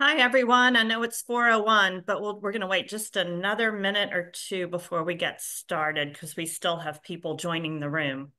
Hi, everyone. I know it's 4:01, but we'll, we're going to wait just another minute or two before we get started because we still have people joining the room.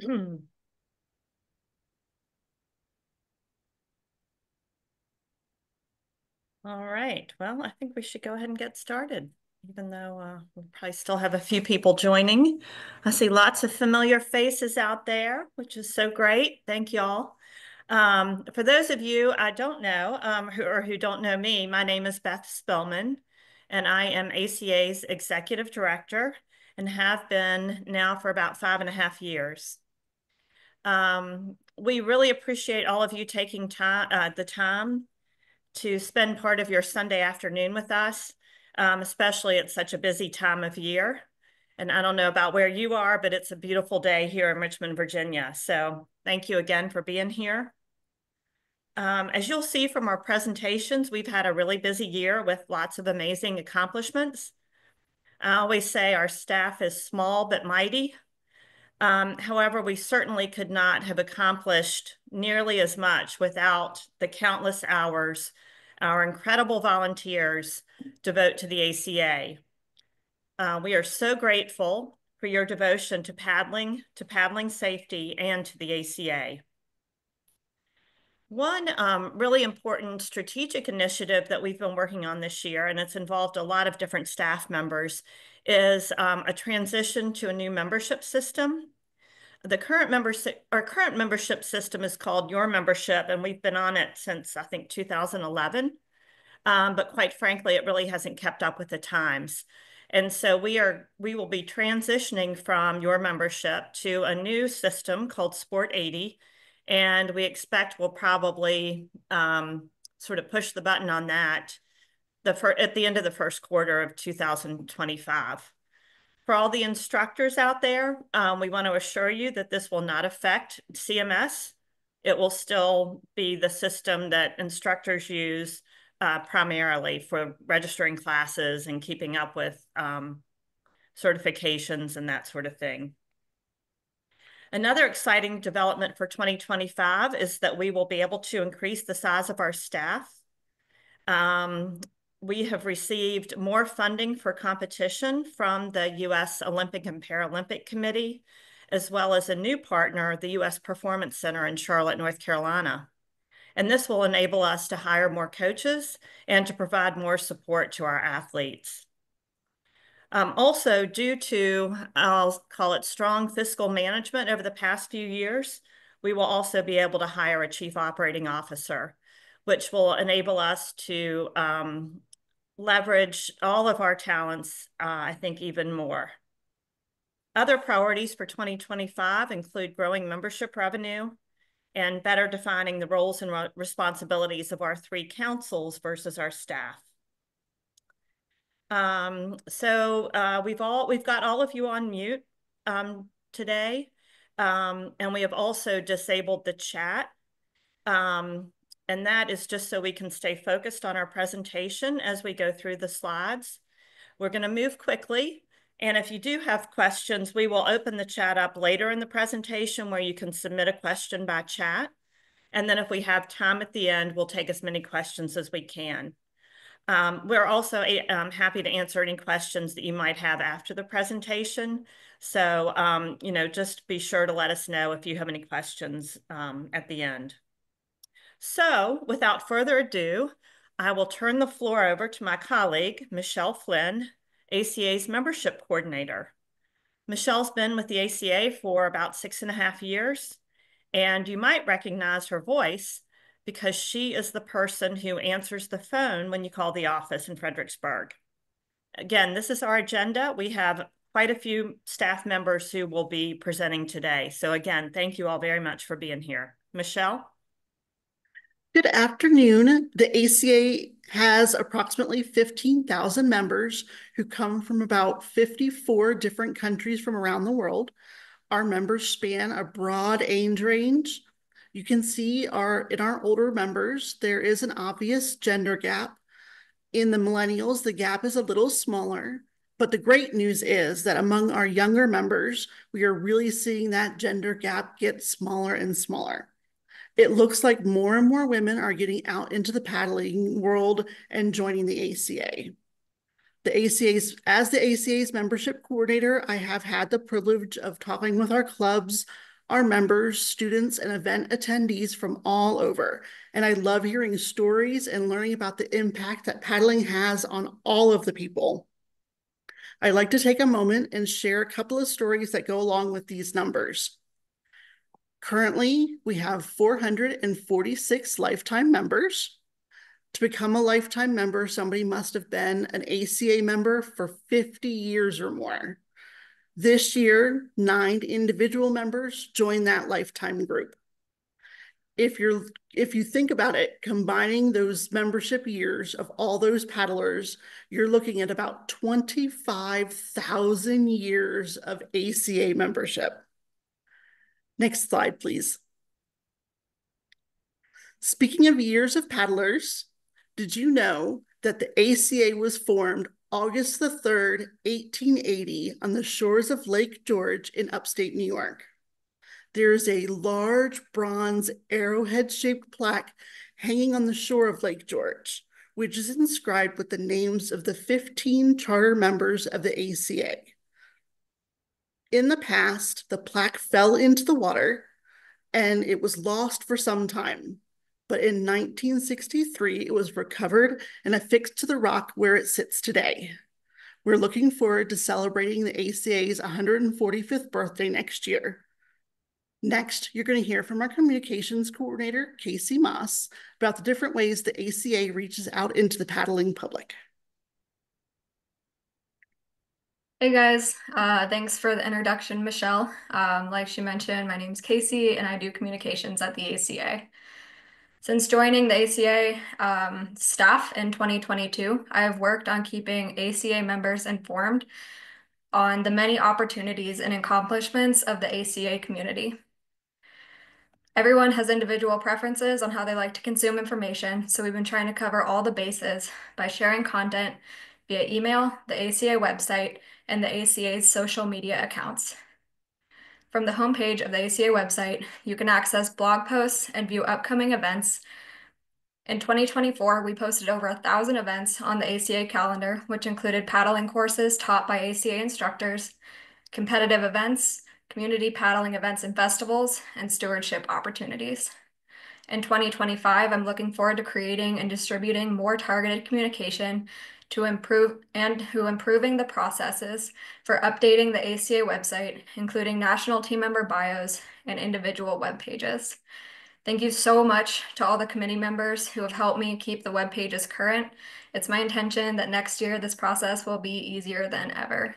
All right. Well, I think we should go ahead and get started, even though uh, we'll probably still have a few people joining. I see lots of familiar faces out there, which is so great. Thank y'all. Um, for those of you I don't know um, who, or who don't know me, my name is Beth Spellman, and I am ACA's Executive Director and have been now for about five and a half years. Um, we really appreciate all of you taking time, uh, the time to spend part of your Sunday afternoon with us, um, especially at such a busy time of year. And I don't know about where you are, but it's a beautiful day here in Richmond, Virginia. So thank you again for being here. Um, as you'll see from our presentations, we've had a really busy year with lots of amazing accomplishments. I always say our staff is small but mighty. Um, however, we certainly could not have accomplished nearly as much without the countless hours our incredible volunteers devote to the ACA. Uh, we are so grateful for your devotion to paddling, to paddling safety, and to the ACA. One um, really important strategic initiative that we've been working on this year, and it's involved a lot of different staff members, is um, a transition to a new membership system. The current membership, our current membership system is called Your Membership, and we've been on it since I think 2011. Um, but quite frankly, it really hasn't kept up with the times. And so we are we will be transitioning from your membership to a new system called Sport 80. And we expect we'll probably um, sort of push the button on that the at the end of the first quarter of 2025. For all the instructors out there, um, we want to assure you that this will not affect CMS. It will still be the system that instructors use uh, primarily for registering classes and keeping up with um, certifications and that sort of thing. Another exciting development for 2025 is that we will be able to increase the size of our staff. Um, we have received more funding for competition from the U.S. Olympic and Paralympic Committee, as well as a new partner, the U.S. Performance Center in Charlotte, North Carolina. And this will enable us to hire more coaches and to provide more support to our athletes. Um, also, due to, I'll call it strong fiscal management over the past few years, we will also be able to hire a chief operating officer, which will enable us to um, leverage all of our talents, uh, I think, even more. Other priorities for 2025 include growing membership revenue and better defining the roles and responsibilities of our three councils versus our staff. Um, so uh, we've all we've got all of you on mute um, today, um, and we have also disabled the chat. Um, and that is just so we can stay focused on our presentation as we go through the slides. We're going to move quickly. And if you do have questions, we will open the chat up later in the presentation where you can submit a question by chat. And then if we have time at the end, we'll take as many questions as we can. Um, we're also um, happy to answer any questions that you might have after the presentation. So, um, you know, just be sure to let us know if you have any questions um, at the end. So without further ado, I will turn the floor over to my colleague, Michelle Flynn, ACA's membership coordinator. Michelle's been with the ACA for about six and a half years, and you might recognize her voice because she is the person who answers the phone when you call the office in Fredericksburg. Again, this is our agenda. We have quite a few staff members who will be presenting today. So again, thank you all very much for being here. Michelle? Good afternoon. The ACA has approximately 15,000 members who come from about 54 different countries from around the world. Our members span a broad age range. You can see our in our older members, there is an obvious gender gap. In the millennials, the gap is a little smaller. But the great news is that among our younger members, we are really seeing that gender gap get smaller and smaller it looks like more and more women are getting out into the paddling world and joining the ACA. The ACA's, as the ACA's membership coordinator, I have had the privilege of talking with our clubs, our members, students, and event attendees from all over. And I love hearing stories and learning about the impact that paddling has on all of the people. I'd like to take a moment and share a couple of stories that go along with these numbers. Currently, we have 446 lifetime members. To become a lifetime member, somebody must have been an ACA member for 50 years or more. This year, nine individual members joined that lifetime group. If you're if you think about it, combining those membership years of all those paddlers, you're looking at about 25,000 years of ACA membership. Next slide, please. Speaking of years of paddlers, did you know that the ACA was formed August the 3rd, 1880 on the shores of Lake George in upstate New York? There is a large bronze arrowhead-shaped plaque hanging on the shore of Lake George, which is inscribed with the names of the 15 charter members of the ACA. In the past, the plaque fell into the water and it was lost for some time. But in 1963, it was recovered and affixed to the rock where it sits today. We're looking forward to celebrating the ACA's 145th birthday next year. Next, you're going to hear from our communications coordinator, Casey Moss, about the different ways the ACA reaches out into the paddling public. Hey guys, uh, thanks for the introduction, Michelle. Um, like she mentioned, my name's Casey and I do communications at the ACA. Since joining the ACA um, staff in 2022, I have worked on keeping ACA members informed on the many opportunities and accomplishments of the ACA community. Everyone has individual preferences on how they like to consume information, so we've been trying to cover all the bases by sharing content via email, the ACA website, and the ACA's social media accounts. From the homepage of the ACA website, you can access blog posts and view upcoming events. In 2024, we posted over a thousand events on the ACA calendar, which included paddling courses taught by ACA instructors, competitive events, community paddling events and festivals, and stewardship opportunities. In 2025, I'm looking forward to creating and distributing more targeted communication to improve and who improving the processes for updating the ACA website, including national team member bios and individual web pages. Thank you so much to all the committee members who have helped me keep the web pages current. It's my intention that next year this process will be easier than ever.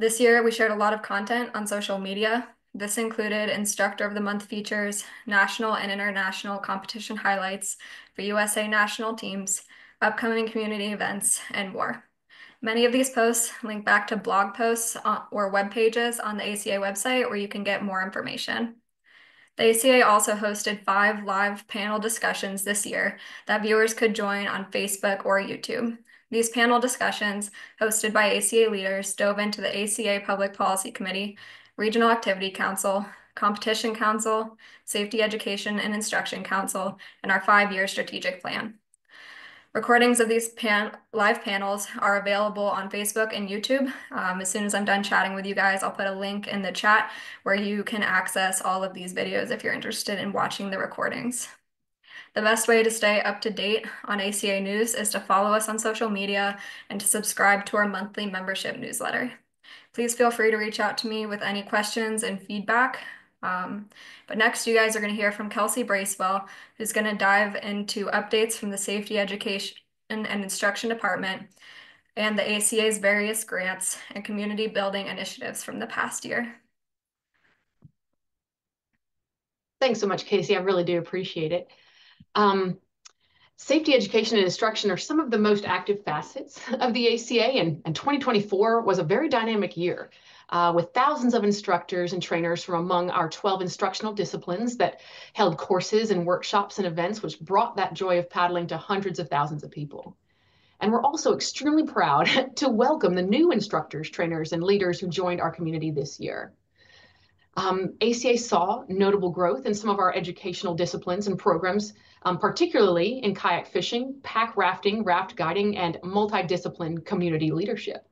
This year, we shared a lot of content on social media. This included Instructor of the Month features, national and international competition highlights for USA national teams, upcoming community events, and more. Many of these posts link back to blog posts uh, or web pages on the ACA website where you can get more information. The ACA also hosted five live panel discussions this year that viewers could join on Facebook or YouTube. These panel discussions, hosted by ACA leaders, dove into the ACA Public Policy Committee Regional Activity Council, Competition Council, Safety Education and Instruction Council, and our five-year strategic plan. Recordings of these pan live panels are available on Facebook and YouTube. Um, as soon as I'm done chatting with you guys, I'll put a link in the chat where you can access all of these videos if you're interested in watching the recordings. The best way to stay up to date on ACA news is to follow us on social media and to subscribe to our monthly membership newsletter. Please feel free to reach out to me with any questions and feedback. Um, but next, you guys are going to hear from Kelsey Bracewell, who's going to dive into updates from the Safety Education and Instruction Department and the ACA's various grants and community building initiatives from the past year. Thanks so much, Casey. I really do appreciate it. Um, safety education and instruction are some of the most active facets of the ACA, and, and 2024 was a very dynamic year. Uh, with thousands of instructors and trainers from among our 12 instructional disciplines that held courses and workshops and events, which brought that joy of paddling to hundreds of thousands of people. And we're also extremely proud to welcome the new instructors, trainers, and leaders who joined our community this year. Um, ACA saw notable growth in some of our educational disciplines and programs, um, particularly in kayak fishing, pack rafting, raft guiding, and multidiscipline community leadership.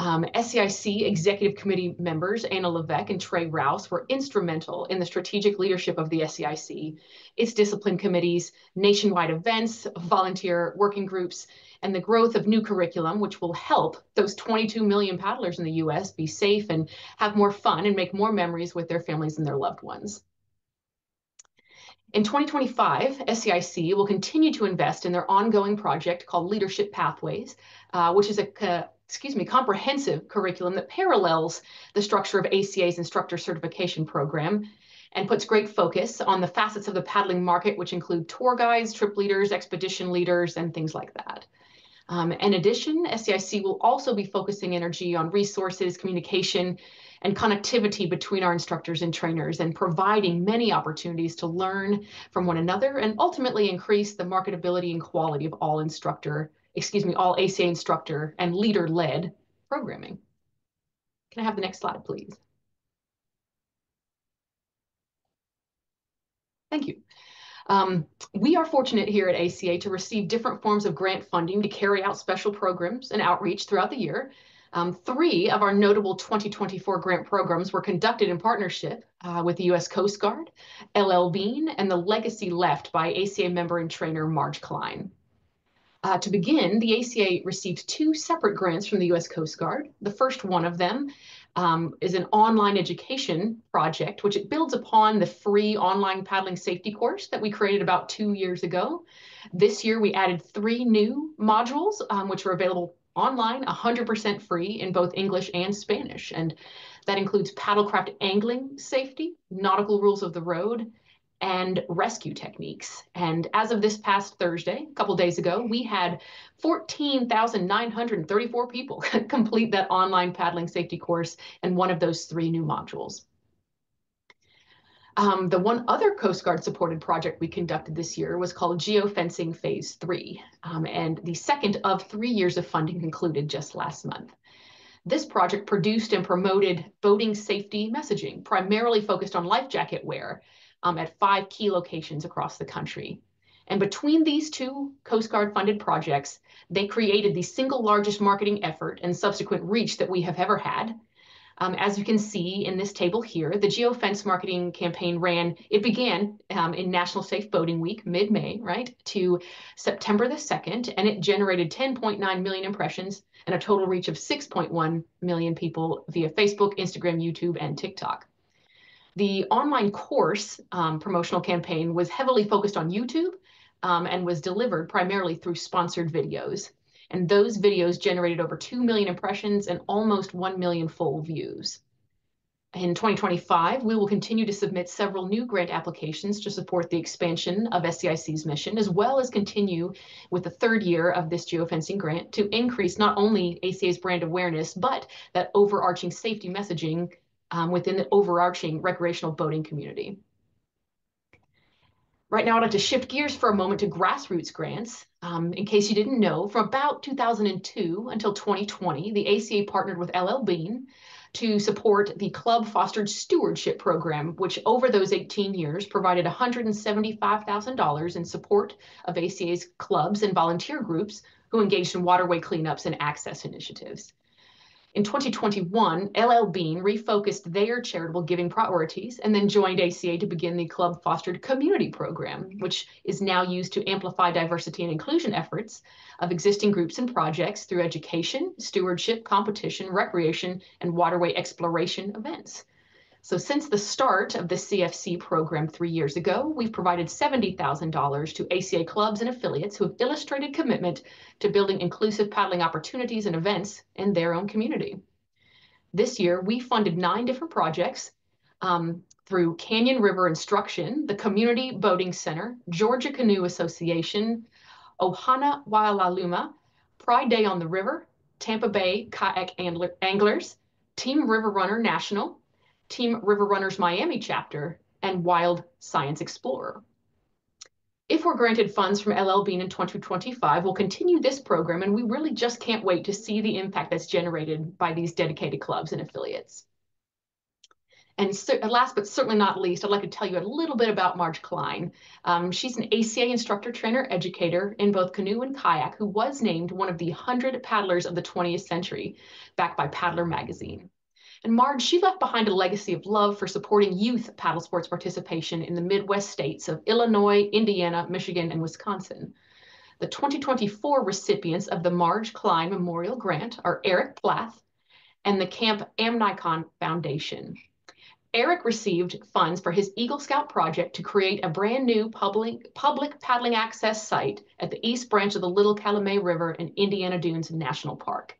Um, SCIC executive committee members Anna Levesque and Trey Rouse were instrumental in the strategic leadership of the SCIC, its discipline committees, nationwide events, volunteer working groups, and the growth of new curriculum, which will help those 22 million paddlers in the US be safe and have more fun and make more memories with their families and their loved ones. In 2025, SCIC will continue to invest in their ongoing project called Leadership Pathways, uh, which is a excuse me, comprehensive curriculum that parallels the structure of ACA's instructor certification program and puts great focus on the facets of the paddling market, which include tour guides, trip leaders, expedition leaders, and things like that. Um, in addition, SCIC will also be focusing energy on resources, communication, and connectivity between our instructors and trainers and providing many opportunities to learn from one another and ultimately increase the marketability and quality of all instructor, excuse me, all ACA instructor and leader-led programming. Can I have the next slide, please? Thank you. Um, we are fortunate here at ACA to receive different forms of grant funding to carry out special programs and outreach throughout the year. Um, three of our notable 2024 grant programs were conducted in partnership uh, with the U.S. Coast Guard, LL Bean, and the Legacy Left by ACA member and trainer Marge Klein. Uh, to begin, the ACA received two separate grants from the U.S. Coast Guard. The first one of them um, is an online education project, which it builds upon the free online paddling safety course that we created about two years ago. This year, we added three new modules, um, which are available online, 100% free in both English and Spanish. And that includes paddlecraft angling safety, nautical rules of the road, and rescue techniques. And as of this past Thursday, a couple days ago, we had 14,934 people complete that online paddling safety course and one of those three new modules. Um, the one other Coast Guard supported project we conducted this year was called Geofencing Phase 3, um, and the second of three years of funding concluded just last month. This project produced and promoted boating safety messaging, primarily focused on life jacket wear um, at five key locations across the country. And between these two Coast Guard funded projects, they created the single largest marketing effort and subsequent reach that we have ever had. Um, as you can see in this table here, the geofence marketing campaign ran, it began um, in National Safe Boating Week, mid-May, right, to September the 2nd, and it generated 10.9 million impressions and a total reach of 6.1 million people via Facebook, Instagram, YouTube, and TikTok. The online course um, promotional campaign was heavily focused on YouTube um, and was delivered primarily through sponsored videos. And those videos generated over 2 million impressions and almost 1 million full views. In 2025, we will continue to submit several new grant applications to support the expansion of SCIC's mission, as well as continue with the third year of this geofencing grant to increase not only ACA's brand awareness, but that overarching safety messaging um, within the overarching recreational boating community. Right now, I'd like to shift gears for a moment to grassroots grants. Um, in case you didn't know, from about 2002 until 2020, the ACA partnered with LL Bean to support the Club Fostered Stewardship Program, which over those 18 years provided $175,000 in support of ACA's clubs and volunteer groups who engaged in waterway cleanups and access initiatives. In 2021, LL Bean refocused their charitable giving priorities and then joined ACA to begin the Club Fostered Community Program, which is now used to amplify diversity and inclusion efforts of existing groups and projects through education, stewardship, competition, recreation, and waterway exploration events. So since the start of the CFC program three years ago, we've provided $70,000 to ACA clubs and affiliates who have illustrated commitment to building inclusive paddling opportunities and events in their own community. This year, we funded nine different projects. Um, through Canyon River Instruction, the Community Boating Center, Georgia Canoe Association, Ohana Wailaluma, Pride Day on the River, Tampa Bay Kayak Angler- Anglers, Team River Runner National, Team River Runners Miami chapter, and Wild Science Explorer. If we're granted funds from LL Bean in 2025, we'll continue this program, and we really just can't wait to see the impact that's generated by these dedicated clubs and affiliates. And so, last but certainly not least, I'd like to tell you a little bit about Marge Klein. Um, she's an ACA instructor, trainer, educator in both canoe and kayak, who was named one of the 100 paddlers of the 20th century, backed by Paddler magazine. And Marge, she left behind a legacy of love for supporting youth paddle sports participation in the Midwest states of Illinois, Indiana, Michigan, and Wisconsin. The 2024 recipients of the Marge Klein Memorial Grant are Eric Plath and the Camp Amnicon Foundation. Eric received funds for his Eagle Scout project to create a brand new public, public paddling access site at the east branch of the Little Calumet River in Indiana Dunes National Park.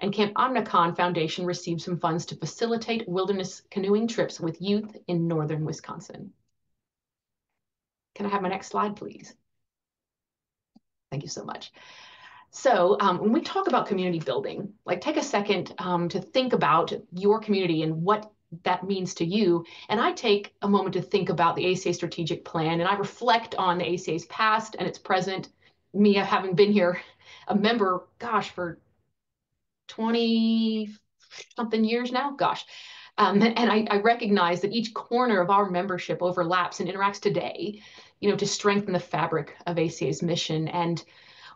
And Camp Amnicon Foundation received some funds to facilitate wilderness canoeing trips with youth in northern Wisconsin. Can I have my next slide, please? Thank you so much. So um, when we talk about community building, like take a second um, to think about your community and what that means to you. And I take a moment to think about the ACA strategic plan and I reflect on the ACA's past and its present. Me having been here a member, gosh, for 20 something years now, gosh. Um, and I, I recognize that each corner of our membership overlaps and interacts today, you know, to strengthen the fabric of ACA's mission. And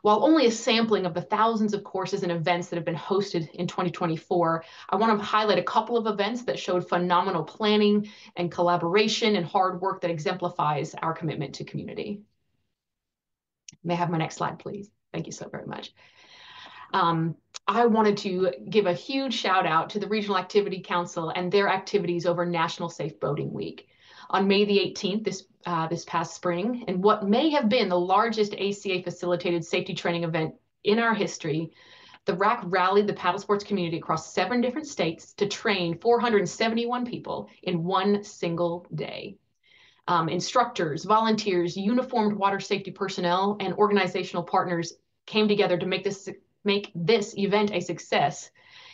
while only a sampling of the thousands of courses and events that have been hosted in 2024, I want to highlight a couple of events that showed phenomenal planning and collaboration and hard work that exemplifies our commitment to community. May I have my next slide, please? Thank you so very much. Um, I wanted to give a huge shout out to the Regional Activity Council and their activities over National Safe Boating Week. On May the 18th, this uh, this past spring, and what may have been the largest ACA facilitated safety training event in our history, the RAC rallied the paddle sports community across seven different states to train 471 people in one single day. Um, instructors, volunteers, uniformed water safety personnel, and organizational partners came together to make this make this event a success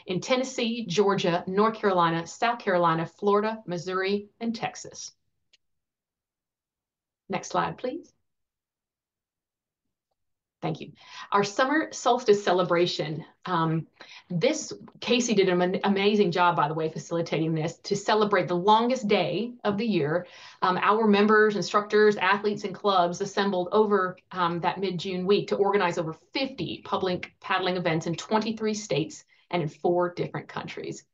in Tennessee, Georgia, North Carolina, South Carolina, Florida, Missouri, and Texas. Next slide, please. Thank you. Our summer solstice celebration. Um, this, Casey did an amazing job, by the way, facilitating this to celebrate the longest day of the year. Um, our members, instructors, athletes, and clubs assembled over um, that mid-June week to organize over 50 public paddling events in 23 states and in four different countries.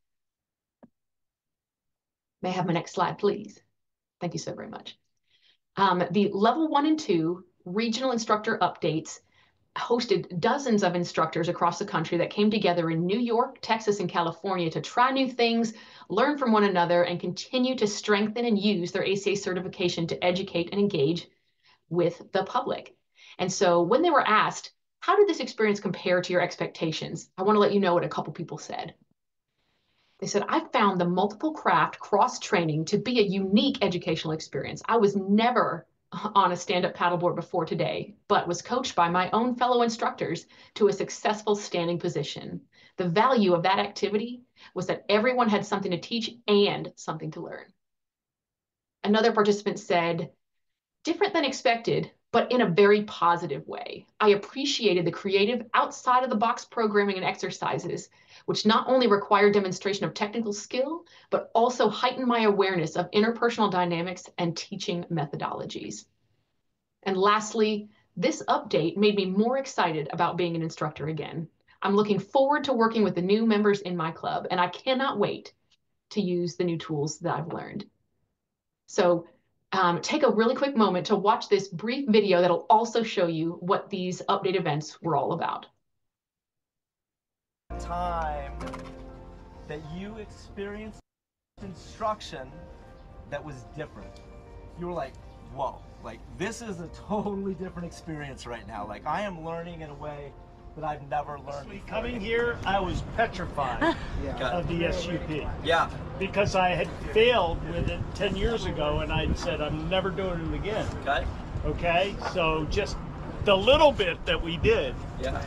May I have my next slide, please? Thank you so very much. Um, the level one and two regional instructor updates hosted dozens of instructors across the country that came together in New York, Texas, and California to try new things, learn from one another, and continue to strengthen and use their ACA certification to educate and engage with the public. And so when they were asked, how did this experience compare to your expectations? I want to let you know what a couple people said. They said, I found the multiple craft cross training to be a unique educational experience. I was never on a stand up paddleboard before today, but was coached by my own fellow instructors to a successful standing position. The value of that activity was that everyone had something to teach and something to learn. Another participant said, different than expected, but in a very positive way. I appreciated the creative outside of the box programming and exercises which not only require demonstration of technical skill, but also heighten my awareness of interpersonal dynamics and teaching methodologies. And lastly, this update made me more excited about being an instructor again. I'm looking forward to working with the new members in my club, and I cannot wait to use the new tools that I've learned. So um, take a really quick moment to watch this brief video that'll also show you what these update events were all about time that you experienced instruction that was different. You were like, whoa, like this is a totally different experience right now. Like I am learning in a way that I've never learned. before. Coming here, I was petrified of the SUP Yeah. because I had failed with it 10 years ago and I said, I'm never doing it again. Okay. Okay? So just the little bit that we did, Yeah.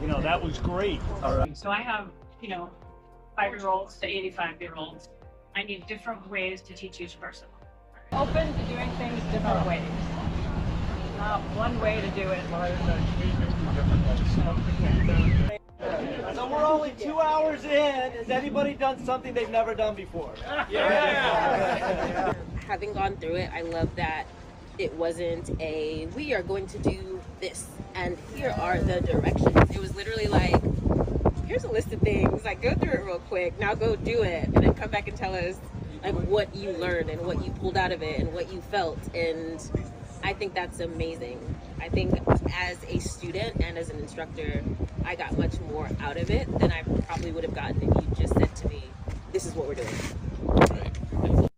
you know, that was great. All right. So I have, you know, five year olds to 85 year olds. I need different ways to teach each person. Open to doing things different ways. Not one way to do it. So we're only two hours in. Has anybody done something they've never done before? Yeah. having gone through it, I love that it wasn't a we are going to do this and here are the directions. It was literally like here's a list of things, like go through it real quick, now go do it, and then come back and tell us like what you learned and what you pulled out of it and what you felt. And I think that's amazing. I think as a student and as an instructor, I got much more out of it than I probably would have gotten if you just said to me, this is what we're doing.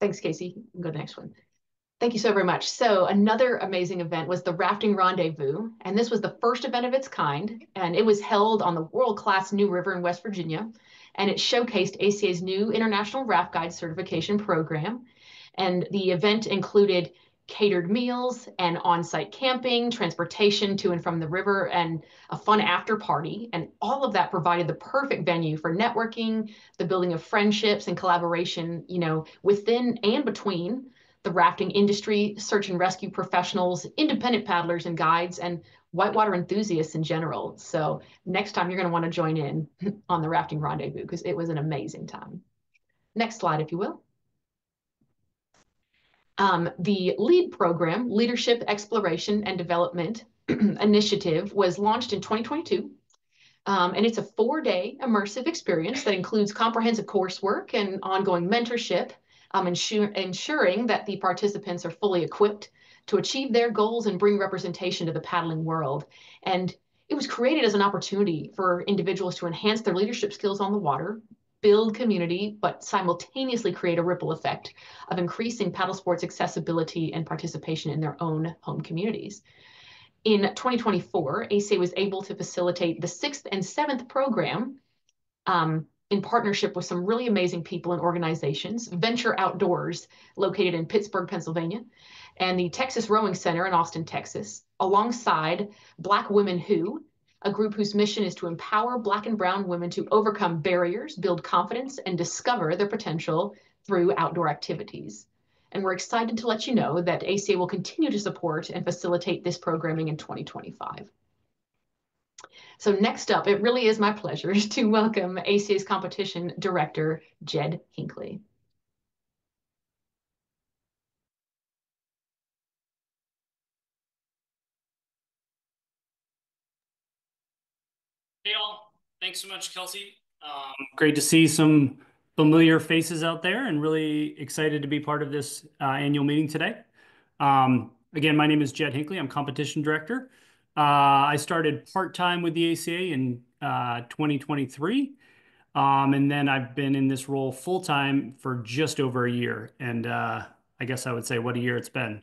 Thanks, Casey. Go to the next one. Thank you so very much. So another amazing event was the Rafting Rendezvous, and this was the first event of its kind, and it was held on the world-class New River in West Virginia, and it showcased ACA's new International Raft Guide Certification Program. And the event included catered meals and on-site camping, transportation to and from the river, and a fun after party. And all of that provided the perfect venue for networking, the building of friendships and collaboration, you know, within and between the rafting industry, search and rescue professionals, independent paddlers and guides, and whitewater enthusiasts in general. So next time you're going to want to join in on the rafting rendezvous because it was an amazing time. Next slide, if you will. Um, the LEAD program, Leadership Exploration and Development Initiative, was launched in 2022. Um, and it's a four day immersive experience that includes comprehensive coursework and ongoing mentorship, um, ensure, ensuring that the participants are fully equipped to achieve their goals and bring representation to the paddling world. And it was created as an opportunity for individuals to enhance their leadership skills on the water, build community, but simultaneously create a ripple effect of increasing paddle sports accessibility and participation in their own home communities. In 2024, ACA was able to facilitate the sixth and seventh program um, in partnership with some really amazing people and organizations. Venture Outdoors, located in Pittsburgh, Pennsylvania, and the Texas Rowing Center in Austin, Texas, alongside Black Women Who, a group whose mission is to empower Black and Brown women to overcome barriers, build confidence, and discover their potential through outdoor activities. And we're excited to let you know that ACA will continue to support and facilitate this programming in 2025. So next up, it really is my pleasure to welcome ACA's competition director, Jed Hinckley. Hey all, thanks so much, Kelsey. Um, great to see some familiar faces out there and really excited to be part of this uh, annual meeting today. Um, again, my name is Jed Hinckley. I'm competition director. Uh, I started part-time with the ACA in uh, 2023. Um, and then I've been in this role full-time for just over a year. And uh, I guess I would say what a year it's been.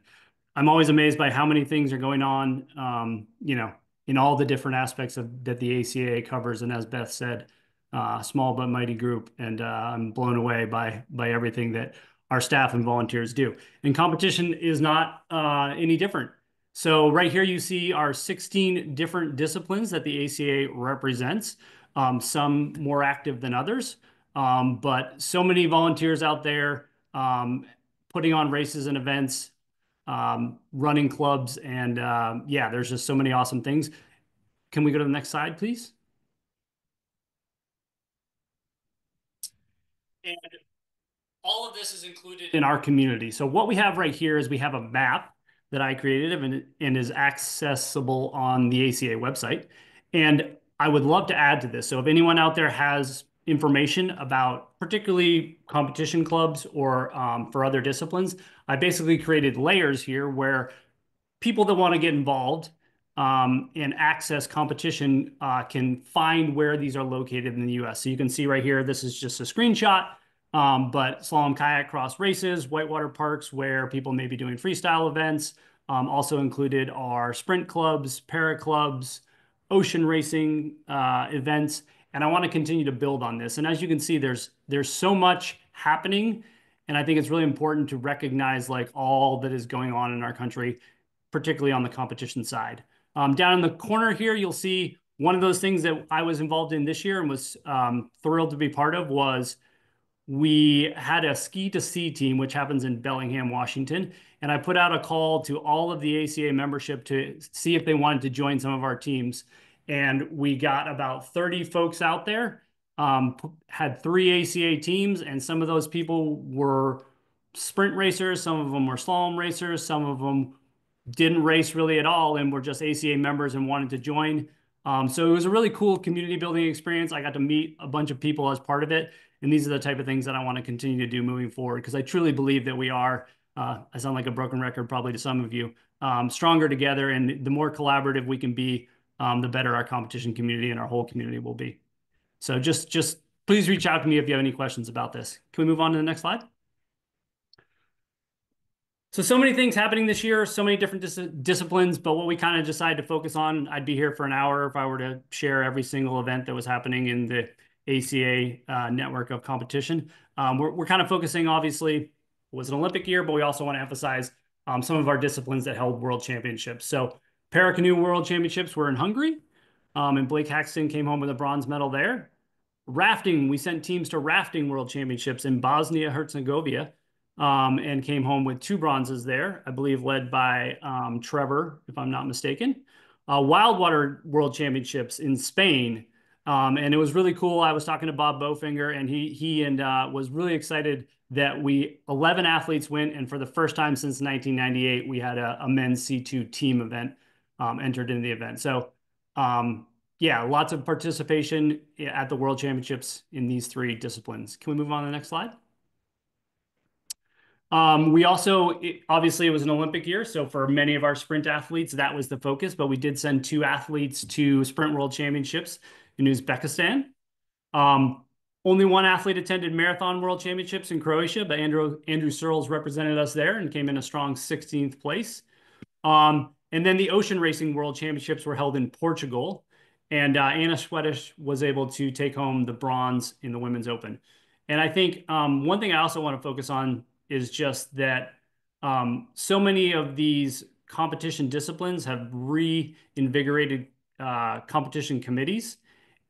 I'm always amazed by how many things are going on, um, you know, in all the different aspects of that the ACA covers. And as Beth said, small but mighty group, and I'm blown away by by everything that our staff and volunteers do. And competition is not any different. So right here you see our 16 different disciplines that the ACA represents. Um, some more active than others, um, but so many volunteers out there um, putting on races and events um, running clubs, and um, yeah, there's just so many awesome things. Can we go to the next slide, please? And all of this is included in our community. So what we have right here is we have a map that I created and, and is accessible on the ACA website. And I would love to add to this. So if anyone out there has information about particularly competition clubs or um, for other disciplines, I basically created layers here where people that want to get involved um, and access competition uh, can find where these are located in the US. So you can see right here, this is just a screenshot Um, but slalom, kayak, cross races, whitewater parks where people may be doing freestyle events. Um, also included are sprint clubs, para clubs, ocean racing uh, events, and I want to continue to build on this. And as you can see, there's there's so much happening, and I think it's really important to recognize like all that is going on in our country, particularly on the competition side. Um, down in the corner here, you'll see one of those things that I was involved in this year and was um, thrilled to be part of was we had a ski to sea team, which happens in Bellingham, Washington. And I put out a call to all of the ACA membership to see if they wanted to join some of our teams. And we got about 30 folks out there, um, had three ACA teams, and some of those people were sprint racers, some of them were slalom racers, some of them didn't race really at all and were just ACA members and wanted to join. Um, so it was a really cool community building experience. I got to meet a bunch of people as part of it. And these are the type of things that I want to continue to do moving forward because I truly believe that we are, uh, I sound like a broken record probably to some of you, um, stronger together. And the more collaborative we can be, um, the better our competition community and our whole community will be. So just, just please reach out to me if you have any questions about this. Can we move on to the next slide? So, so many things happening this year, so many different dis disciplines, but what we kind of decided to focus on, I'd be here for an hour if I were to share every single event that was happening in the ACA uh, network of competition. Um, we're, we're kind of focusing, obviously, it was an Olympic year, but we also want to emphasize um, some of our disciplines that held world championships. So, para canoe world championships were in Hungary, um, and Blake Haxton came home with a bronze medal there. Rafting, we sent teams to rafting world championships in Bosnia Herzegovina um, and came home with two bronzes there, I believe led by um, Trevor, if I'm not mistaken. Uh, Wildwater World Championships in Spain. Um, and it was really cool. I was talking to Bob Bofinger, and he he and uh, was really excited that we 11 athletes went, and for the first time since 1998, we had a, a men's C2 team event um, entered in the event. So, um, yeah, lots of participation at the World Championships in these three disciplines. Can we move on to the next slide? Um, we also, it, obviously, it was an Olympic year. So for many of our sprint athletes, that was the focus. But we did send two athletes to Sprint World Championships in Uzbekistan. Um, only one athlete attended Marathon World Championships in Croatia, but Andrew, Andrew Searles represented us there and came in a strong 16th place. Um, and then the Ocean Racing World Championships were held in Portugal. And uh, Anna Swedish was able to take home the bronze in the Women's Open. And I think um, one thing I also want to focus on is just that um, so many of these competition disciplines have reinvigorated uh, competition committees.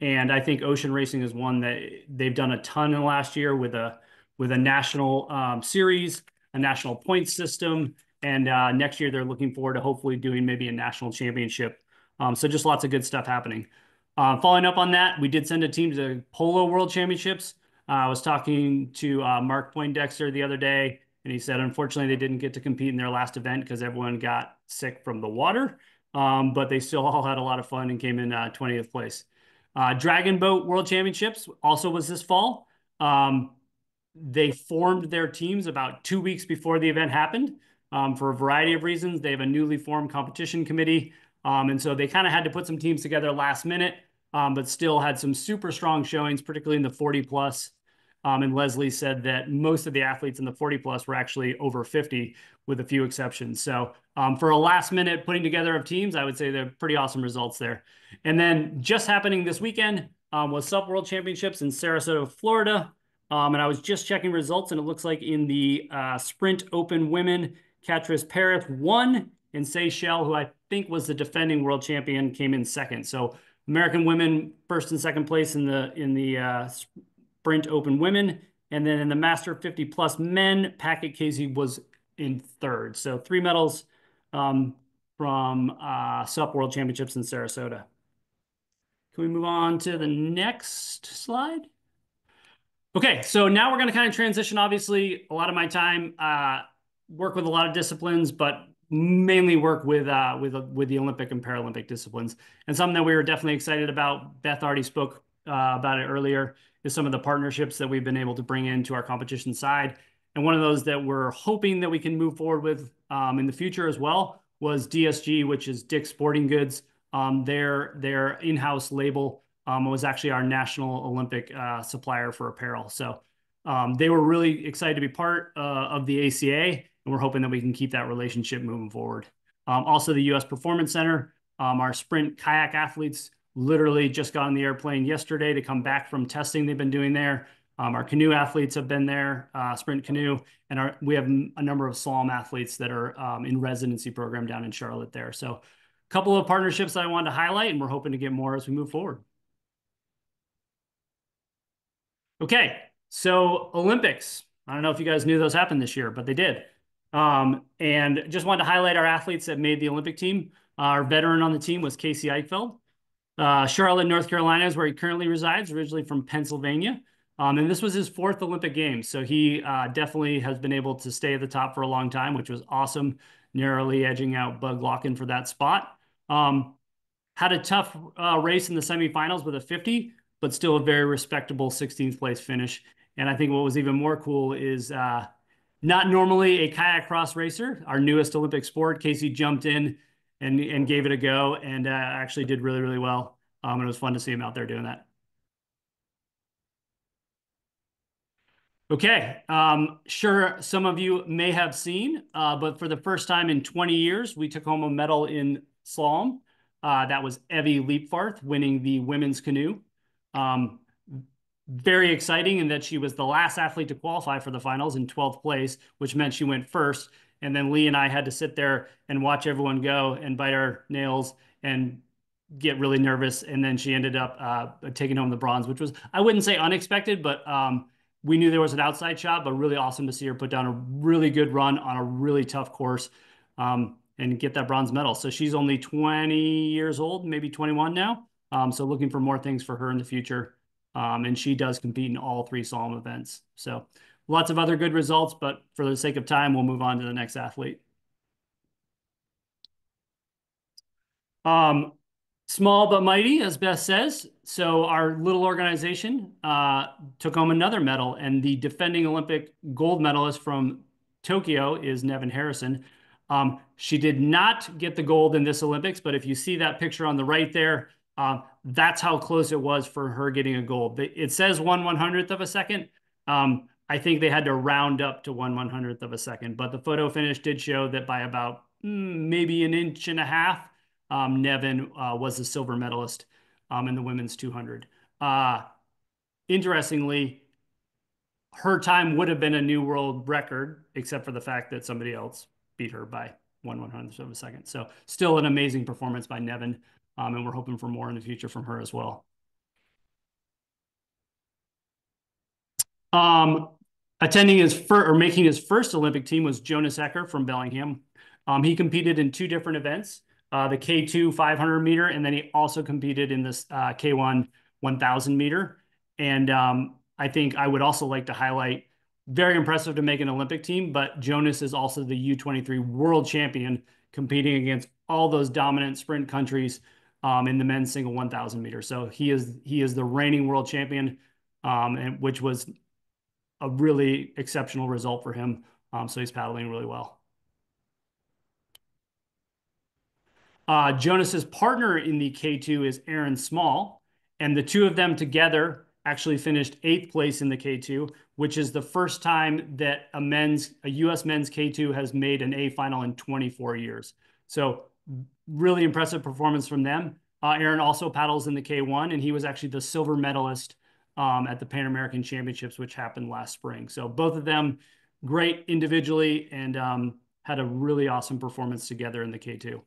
And I think ocean racing is one that they've done a ton in the last year with a with a national um, series, a national points system, and uh, next year they're looking forward to hopefully doing maybe a national championship. Um, so just lots of good stuff happening. Uh, following up on that, we did send a team to the Polo World Championships. Uh, I was talking to uh, Mark Poindexter the other day, and he said, unfortunately, they didn't get to compete in their last event because everyone got sick from the water, um, but they still all had a lot of fun and came in uh, 20th place. Uh, Dragon Boat World Championships also was this fall. Um, they formed their teams about two weeks before the event happened um, for a variety of reasons. They have a newly formed competition committee. Um, and so they kind of had to put some teams together last minute um, but still had some super strong showings, particularly in the 40 plus. Um, and Leslie said that most of the athletes in the 40 plus were actually over 50 with a few exceptions. So um, for a last minute putting together of teams, I would say they're pretty awesome results there. And then just happening this weekend um, was SUP World Championships in Sarasota, Florida. Um, and I was just checking results and it looks like in the uh, sprint open women, Catrice Parith won and Seychelles, who I think was the defending world champion, came in second. So American women first and second place in the in the uh, sprint open women, and then in the master 50 plus men, Packet Casey was in third. So three medals um, from uh, SUP World Championships in Sarasota. Can we move on to the next slide? Okay, so now we're going to kind of transition. Obviously, a lot of my time uh, work with a lot of disciplines, but mainly work with uh, with uh, with the Olympic and Paralympic disciplines. And something that we were definitely excited about. Beth already spoke about it earlier. Is some of the partnerships that we've been able to bring into our competition side. And one of those that we're hoping that we can move forward with um, in the future as well was DSG, which is Dick's Sporting Goods. Um, their their in-house label um, was actually our national Olympic uh, supplier for apparel. So they were really excited to be part uh, of the ACA, and we're hoping that we can keep that relationship moving forward. Also, the U.S. Performance Center, our sprint kayak athletes literally just got on the airplane yesterday to come back from testing they've been doing there. Um, our canoe athletes have been there, uh, sprint canoe, and our, we have a number of slalom athletes that are um, in residency program down in Charlotte there. So a couple of partnerships that I wanted to highlight, and we're hoping to get more as we move forward. Okay, so Olympics. I don't know if you guys knew those happened this year, but they did. Um, and just wanted to highlight our athletes that made the Olympic team. Our veteran on the team was Casey Eichfeld. Uh, Charlotte, North Carolina is where he currently resides, originally from Pennsylvania. Um, and this was his fourth Olympic Games. So he uh, definitely has been able to stay at the top for a long time, which was awesome, narrowly edging out Bug Larkin for that spot. Um, had a tough uh, race in the semifinals with a 50, but still a very respectable 16th place finish. And I think what was even more cool is uh, not normally a kayak cross racer, our newest Olympic sport. Casey jumped in and, and gave it a go and uh, actually did really, really well. Um, and it was fun to see him out there doing that. Okay, um, sure, some of you may have seen, uh, but for the first time in 20 years, we took home a medal in slalom. Uh, that was Evy Leibfarth winning the women's canoe. Um, very exciting in that she was the last athlete to qualify for the finals in 12th place, which meant she went first. And then Lee and I had to sit there and watch everyone go and bite our nails and get really nervous. And then she ended up uh, taking home the bronze, which was, I wouldn't say unexpected, but um, we knew there was an outside shot, but really awesome to see her put down a really good run on a really tough course um, and get that bronze medal. So she's only 20 years old, maybe 21 now. Um, so looking for more things for her in the future. Um, and she does compete in all three slalom events. So lots of other good results, but for the sake of time, we'll move on to the next athlete. Um, small but mighty, as Beth says. So our little organization uh, took home another medal, and the defending Olympic gold medalist from Tokyo is Nevin Harrison. Um, she did not get the gold in this Olympics, but if you see that picture on the right there, uh, that's how close it was for her getting a gold. It says one one hundredth of a second. Um, I think they had to round up to one one hundredth of a second, but the photo finish did show that by about mm, maybe an inch and a half, um, Nevin uh, was the silver medalist um, in the women's 200. Uh, interestingly, her time would have been a new world record, except for the fact that somebody else beat her by one one hundredth of a second. So still an amazing performance by Nevin um, and we're hoping for more in the future from her as well. Um, attending his first or making his first Olympic team was Jonas Ecker from Bellingham. Um, he competed in two different events, uh, the K2 500 meter, and then he also competed in this uh, K1 1000 meter. And um, I think I would also like to highlight very impressive to make an Olympic team, but Jonas is also the U23 world champion competing against all those dominant sprint countries um, in the men's single 1000 meter. So he is he is the reigning world champion, um, and which was a really exceptional result for him. Um, so he's paddling really well. Uh, Jonas's partner in the K2 is Aaron Small, and the two of them together actually finished eighth place in the K2, which is the first time that a men's a U.S. men's K2 has made an A final in 24 years. So really impressive performance from them. Uh, Aaron also paddles in the K1, and he was actually the silver medalist um, at the Pan American Championships, which happened last spring. So both of them great individually and um, had a really awesome performance together in the K2.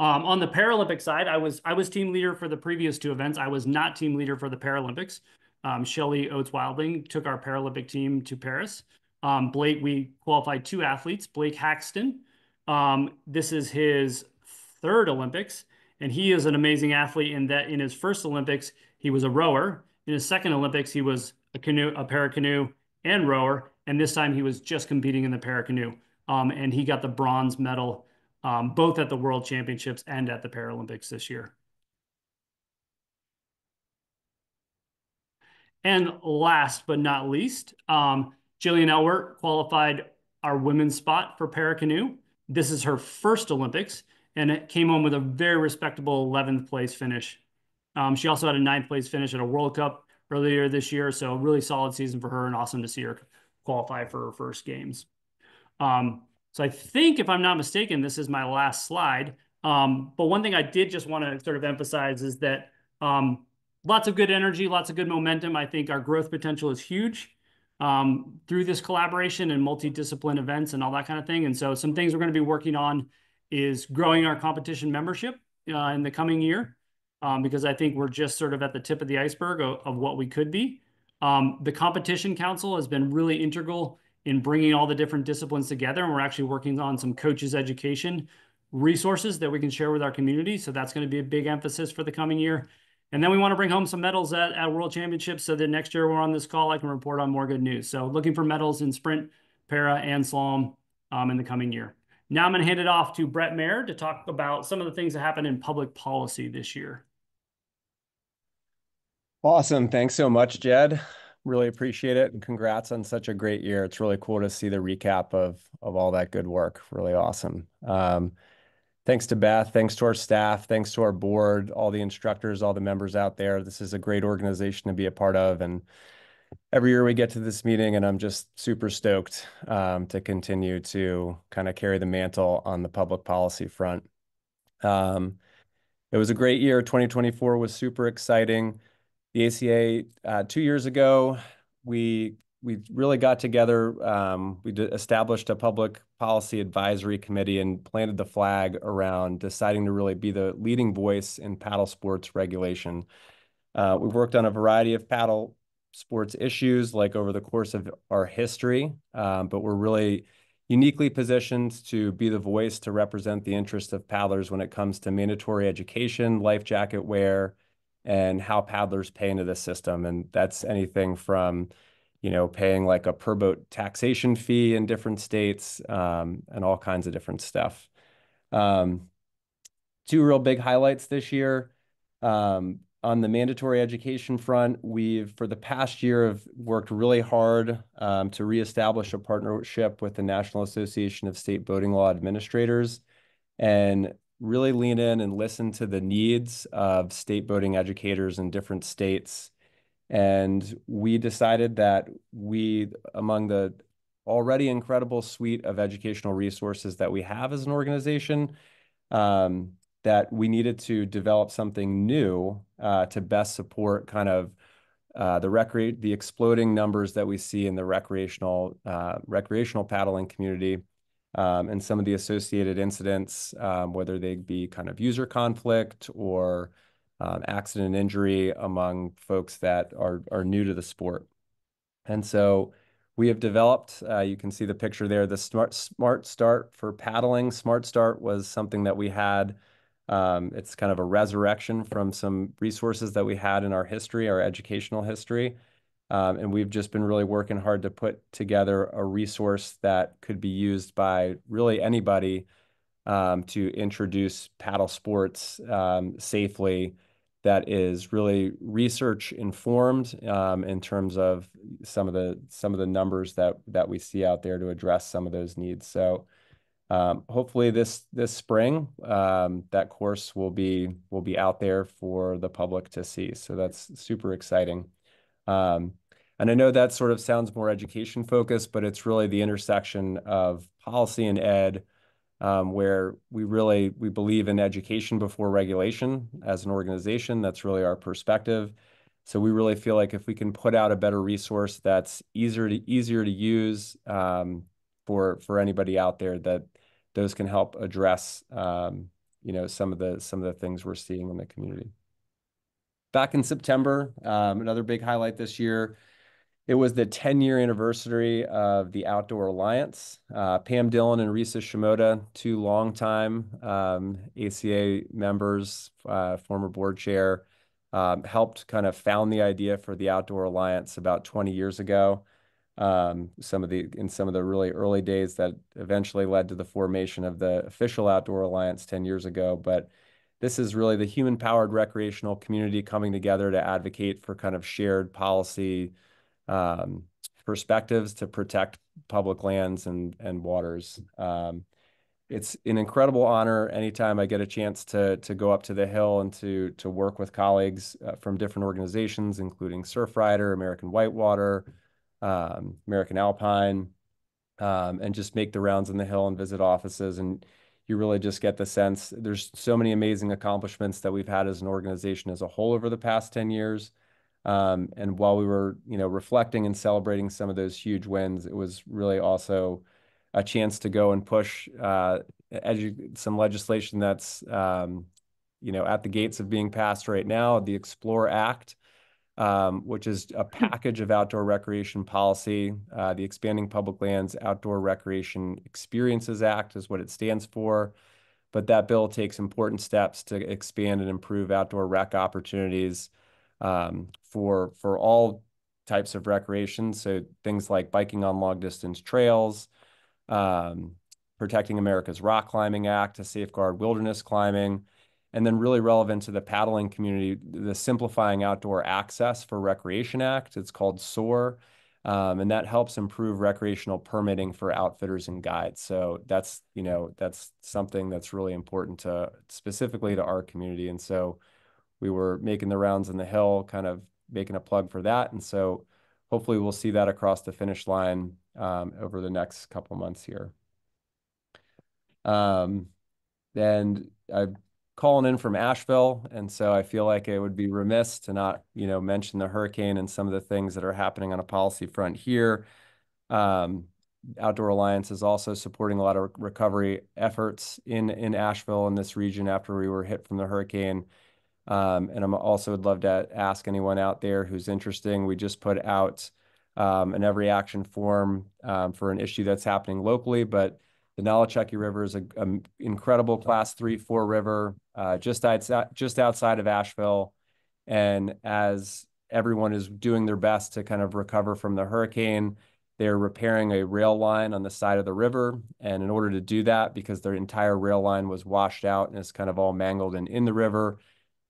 Um, on the Paralympic side, I was I was team leader for the previous two events. I was not team leader for the Paralympics. Um, Shelly Oates Wilding took our Paralympic team to Paris. Um, Blake, we qualified two athletes, Blake Haxton. Um, this is his third Olympics, and he is an amazing athlete in that in his first Olympics, he was a rower. In his second Olympics, he was a canoe, a para canoe and rower. And this time he was just competing in the para canoe. Um, and he got the bronze medal um, both at the World Championships and at the Paralympics this year. And last but not least, um, Jillian Elwart qualified our women's spot for para canoe. This is her first Olympics, and it came home with a very respectable 11th place finish. Um, she also had a ninth place finish at a World Cup. earlier this year. So really solid season for her and awesome to see her qualify for her first games. Um, so I think if I'm not mistaken, this is my last slide. Um, but one thing I did just want to sort of emphasize is that um, lots of good energy, lots of good momentum. I think our growth potential is huge um, through this collaboration and multidiscipline events and all that kind of thing. And so some things we're going to be working on is growing our competition membership uh, in the coming year um, because I think we're just sort of at the tip of the iceberg of, of what we could be. Um, the competition council has been really integral in bringing all the different disciplines together, and we're actually working on some coaches education resources that we can share with our community. So that's going to be a big emphasis for the coming year. And then we want to bring home some medals at, at World Championships so that next year we're on this call, I can report on more good news. So looking for medals in sprint, para, and slalom um, in the coming year. Now I'm going to hand it off to Brett Mayer to talk about some of the things that happened in public policy this year. Awesome. Thanks so much, Jed. Really appreciate it. And congrats on such a great year. It's really cool to see the recap of, of all that good work. Really awesome. Um, thanks to Beth, thanks to our staff, thanks to our board, all the instructors, all the members out there. This is a great organization to be a part of. And every year we get to this meeting, and I'm just super stoked um, to continue to kind of carry the mantle on the public policy front. Um, it was a great year. 2024 was super exciting. The ACA, uh, two years ago, we we really got together. Um, we established a public policy advisory committee and planted the flag around deciding to really be the leading voice in paddle sports regulation. Uh, we've worked on a variety of paddle sports issues like over the course of our history, um, but we're really uniquely positioned to be the voice to represent the interest of paddlers when it comes to mandatory education, life jacket wear, and how paddlers pay into the system. And that's anything from you know, paying like a per boat taxation fee in different states um, and all kinds of different stuff. Um, two real big highlights this year. Um, on the mandatory education front, we've, for the past year, have worked really hard um, to reestablish a partnership with the National Association of State Boating Law Administrators and really lean in and listen to the needs of state boating educators in different states. And we decided that we, among the already incredible suite of educational resources that we have as an organization, um, that we needed to develop something new uh, to best support kind of uh, the recre- the exploding numbers that we see in the recreational uh, recreational paddling community, um, and some of the associated incidents, um, whether they be kind of user conflict or um, accident and injury among folks that are, are new to the sport. And so we have developed, uh, you can see the picture there, the Smart, Smart Start for paddling. Smart Start was something that we had. Um, it's kind of a resurrection from some resources that we had in our history, our educational history. Um, and we've just been really working hard to put together a resource that could be used by really anybody um, to introduce paddle sports um, safely that is really research informed um, in terms of some of the some of the numbers that that we see out there to address some of those needs. So um, hopefully this this spring um, that course will be will be out there for the public to see. So that's super exciting. Um, and I know that sort of sounds more education focused, but it's really the intersection of policy and ed um, where we really we believe in education before regulation as an organization. That's really our perspective. So we really feel like if we can put out a better resource that's easier to easier to use um, for for anybody out there, that those can help address um, you know some of the some of the things we're seeing in the community. Back in September, um, another big highlight this year it was the 10 year anniversary of the Outdoor Alliance. Uh, Pam Dillon and Risa Shimoda, two longtime um, ACA members, uh, former board chair, um, helped kind of found the idea for the Outdoor Alliance about 20 years ago. Um, some of the in some of the really early days that eventually led to the formation of the official Outdoor Alliance 10 years ago. But this is really the human powered recreational community coming together to advocate for kind of shared policy um, perspectives to protect public lands and and waters. Um, it's an incredible honor anytime I get a chance to to go up to the hill and to to work with colleagues uh, from different organizations, including Surfrider, American Whitewater, um, American Alpine, um, and just make the rounds on the hill and visit offices. And you really just get the sense there's so many amazing accomplishments that we've had as an organization as a whole over the past 10 years. Um, and while we were, you know, reflecting and celebrating some of those huge wins, it was really also a chance to go and push uh, some legislation that's, um, you know, at the gates of being passed right now, the Explore Act, um, which is a package of outdoor recreation policy. Uh, the Expanding Public Lands Outdoor Recreation Experiences Act is what it stands for. But that bill takes important steps to expand and improve outdoor rec opportunities um, for for all types of recreation. So things like biking on long distance trails, um, Protecting America's Rock Climbing Act to safeguard wilderness climbing, and then really relevant to the paddling community, the Simplifying Outdoor Access for Recreation Act. It's called SOAR. Um, and that helps improve recreational permitting for outfitters and guides. So that's you know that's something that's really important to specifically to our community. And so we were making the rounds in the hill, kind of making a plug for that. And so hopefully we'll see that across the finish line um, over the next couple months here. Um, and I'm calling in from Asheville, and so I feel like it would be remiss to not, you know, mention the hurricane and some of the things that are happening on a policy front here. Um, Outdoor Alliance is also supporting a lot of recovery efforts in in Asheville in this region after we were hit from the hurricane. Um, and I'm also would love to ask anyone out there who's interesting. We just put out um, an every action form um, for an issue that's happening locally, but the Nolichucky River is an incredible class three, four river uh, just, outside, just outside of Asheville. And as everyone is doing their best to kind of recover from the hurricane, they're repairing a rail line on the side of the river. And in order to do that, because their entire rail line was washed out and is kind of all mangled and in the river,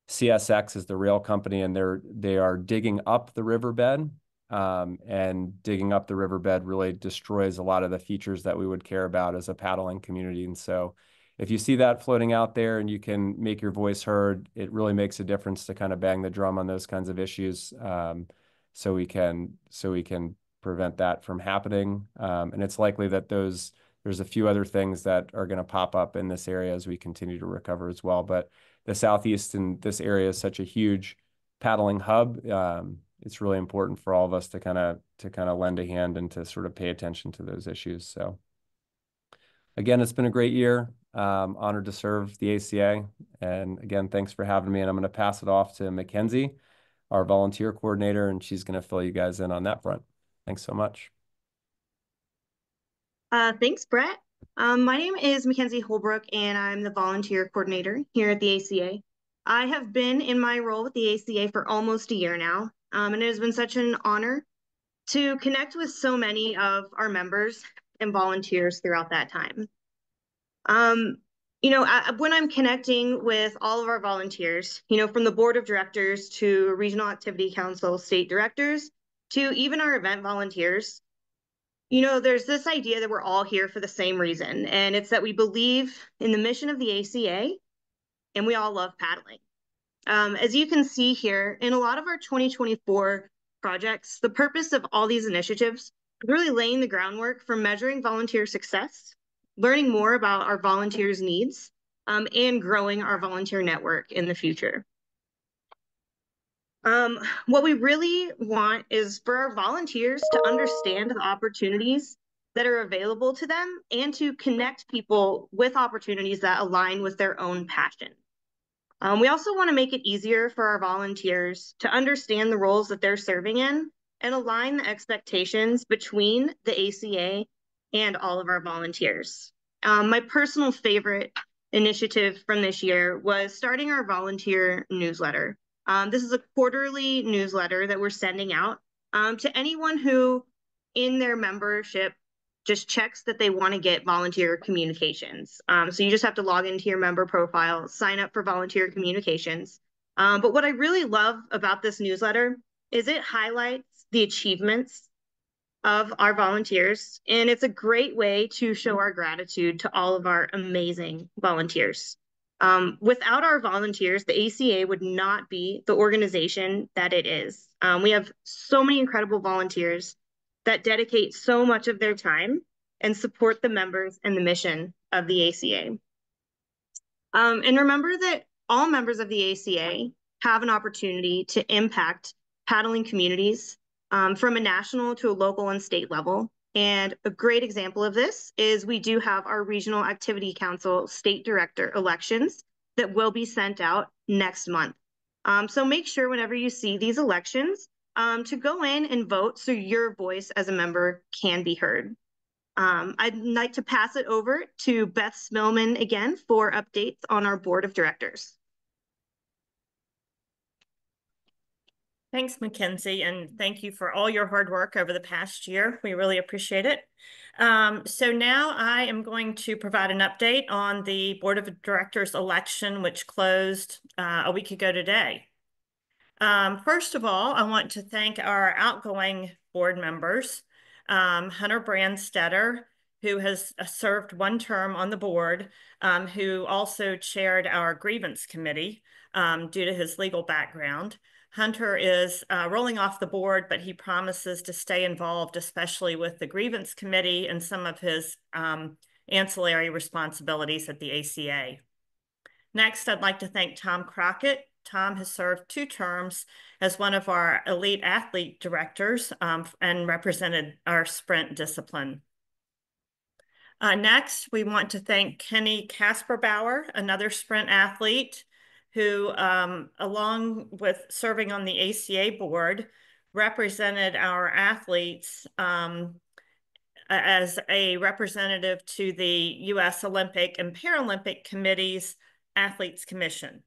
CSX is the rail company, and they're they are digging up the riverbed. Um, and digging up the riverbed really destroys a lot of the features that we would care about as a paddling community. And so, if you see that floating out there and you can make your voice heard, it really makes a difference to kind of bang the drum on those kinds of issues, um, so we can so we can prevent that from happening. Um, and it's likely that those there's a few other things that are going to pop up in this area as we continue to recover as well. But the southeast and this area is such a huge paddling hub. Um, it's really important for all of us to kind of to kind of lend a hand and to sort of pay attention to those issues. So again, it's been a great year. Um, honored to serve the ACA. And again, thanks for having me. And I'm going to pass it off to Mackenzie, our volunteer coordinator, and she's going to fill you guys in on that front. Thanks so much. Uh, thanks, Brett. Um, my name is Mackenzie Holbrook, and I'm the volunteer coordinator here at the ACA. I have been in my role with the ACA for almost a year now, um, and it has been such an honor to connect with so many of our members and volunteers throughout that time. Um, you know, I, when I'm connecting with all of our volunteers, you know, from the board of directors to regional activity council, state directors, to even our event volunteers, you know, there's this idea that we're all here for the same reason, and it's that we believe in the mission of the ACA and we all love paddling. Um, as you can see here, in a lot of our 2024 projects, the purpose of all these initiatives is really laying the groundwork for measuring volunteer success, learning more about our volunteers' needs, um, and growing our volunteer network in the future. Um, what we really want is for our volunteers to understand the opportunities that are available to them and to connect people with opportunities that align with their own passion. Um, we also want to make it easier for our volunteers to understand the roles that they're serving in and align the expectations between the ACA and all of our volunteers. Um, my personal favorite initiative from this year was starting our volunteer newsletter. Um, this is a quarterly newsletter that we're sending out um, to anyone who, in their membership, just checks that they want to get volunteer communications. Um, so you just have to log into your member profile, sign up for volunteer communications. Um, but what I really love about this newsletter is it highlights the achievements of our volunteers, and it's a great way to show our gratitude to all of our amazing volunteers. Um, without our volunteers, the ACA would not be the organization that it is. Um, we have so many incredible volunteers that dedicate so much of their time and support the members and the mission of the ACA. Um, and remember that all members of the ACA have an opportunity to impact paddling communities um, from a national to a local and state level. And a great example of this is we do have our Regional Activity Council state director elections that will be sent out next month. Um, so make sure whenever you see these elections um, to go in and vote so your voice as a member can be heard. Um, I'd like to pass it over to Beth Spilman again for updates on our board of directors. Thanks, Mackenzie, and thank you for all your hard work over the past year. We really appreciate it. Um, so now I am going to provide an update on the Board of Directors election, which closed uh, a week ago today. Um, first of all, I want to thank our outgoing board members, um, Hunter Brandstetter, who has uh, served one term on the board, um, who also chaired our grievance committee um, due to his legal background. Hunter is uh, rolling off the board, but he promises to stay involved, especially with the grievance committee and some of his um, ancillary responsibilities at the ACA. Next, I'd like to thank Tom Crockett. Tom has served two terms as one of our elite athlete directors um, and represented our sprint discipline. Uh, next, we want to thank Kenny Kasperbauer, another sprint athlete who, um, along with serving on the ACA board, represented our athletes um, as a representative to the U.S. Olympic and Paralympic Committee's Athletes Commission.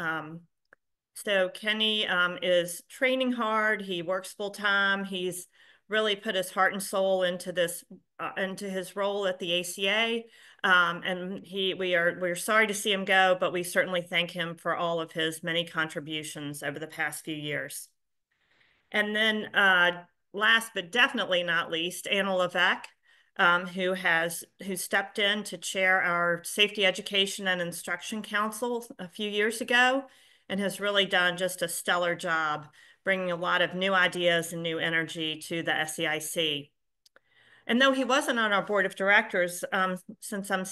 Um, so Kenny um, is training hard. He works full time. He's really put his heart and soul into this, uh, into his role at the ACA. Um, and he, we are, we're sorry to see him go, but we certainly thank him for all of his many contributions over the past few years. And then uh, last but definitely not least, Anna Levesque, um, who has who stepped in to chair our Safety Education and Instruction Council a few years ago and has really done just a stellar job bringing a lot of new ideas and new energy to the SEIC. And though he wasn't on our board of directors, um, since I'm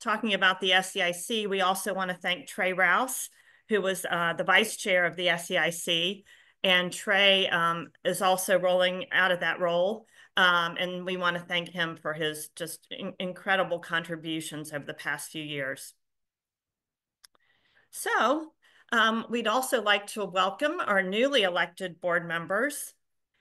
talking about the SEIC, we also want to thank Trey Rouse, who was uh, the vice chair of the SEIC. And Trey um, is also rolling out of that role. Um, and we want to thank him for his just in incredible contributions over the past few years. So um, we'd also like to welcome our newly elected board members,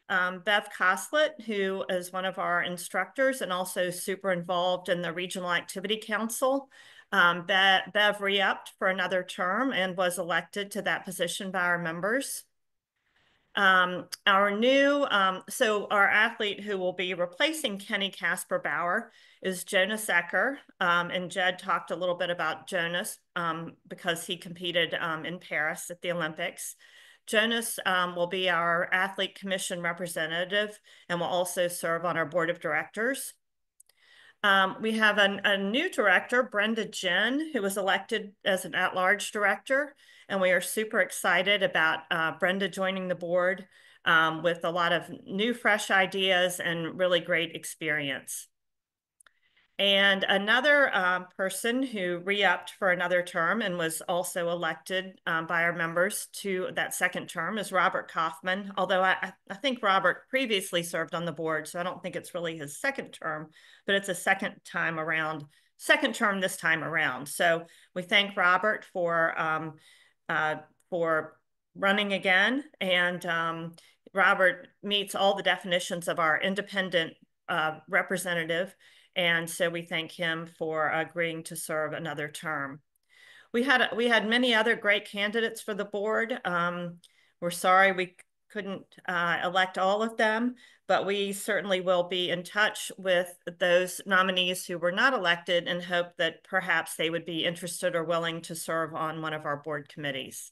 um, Bev Coslet, who is one of our instructors and also super involved in the Regional Activity Council. Um, Bev, Bev re-upped for another term and was elected to that position by our members. Um, our new, um, so our athlete who will be replacing Kenny Kasperbauer is Jonas Ecker. Um, and Jed talked a little bit about Jonas um, because he competed um, in Paris at the Olympics. Jonas um, will be our athlete commission representative and will also serve on our board of directors. We have an, a new director, Brenda Jen, who was elected as an at-large director. And we are super excited about uh, Brenda joining the board um, with a lot of new, fresh ideas and really great experience. And another um, person who re-upped for another term and was also elected um, by our members to that second term is Robert Kaufman. Although I, I think Robert previously served on the board, so I don't think it's really his second term, but it's a second time around, second term this time around. So we thank Robert for um, uh, for running again, and um, Robert meets all the definitions of our independent uh, representative and so we thank him for agreeing to serve another term. We had we had many other great candidates for the board. Um, we're sorry we couldn't uh, elect all of them, but we certainly will be in touch with those nominees who were not elected and hope that perhaps they would be interested or willing to serve on one of our board committees.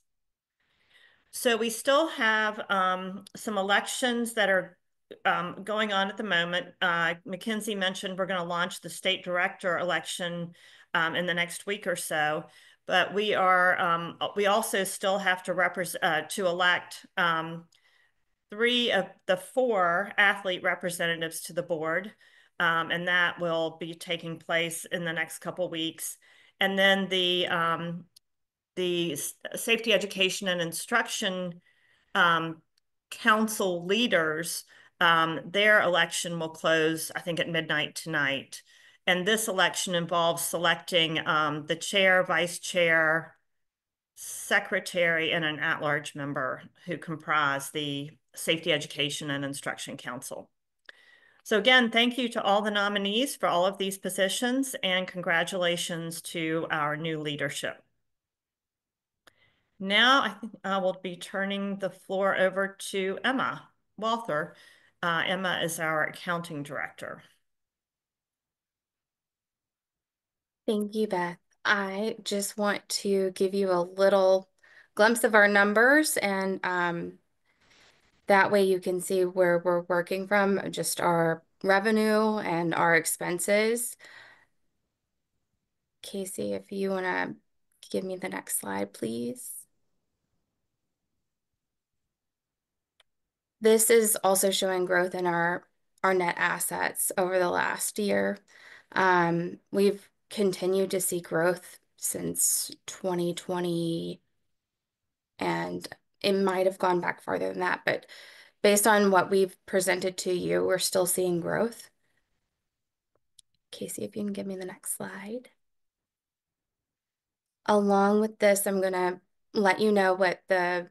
So we still have um, some elections that are um, going on at the moment. Uh, Mackenzie mentioned we're going to launch the state director election um, in the next week or so. But we are um, we also still have to represent uh, to elect um, three of the four athlete representatives to the board, um, and that will be taking place in the next couple weeks. And then the um, the safety education and instruction um, council leaders, um, their election will close, I think, at midnight tonight. And this election involves selecting um, the chair, vice chair, secretary, and an at-large member who comprise the Safety Education and Instruction Council. So again, thank you to all the nominees for all of these positions and congratulations to our new leadership. Now I think I will be turning the floor over to Emma Walther. Uh, Emma is our accounting director. Thank you, Beth. I just want to give you a little glimpse of our numbers and um, that way you can see where we're working from, just our revenue and our expenses. Casey, if you want to give me the next slide, please. This is also showing growth in our, our net assets over the last year. Um, we've continued to see growth since 2020, and it might have gone back farther than that, but based on what we've presented to you, we're still seeing growth. Casey, if you can give me the next slide. Along with this, I'm going to let you know what the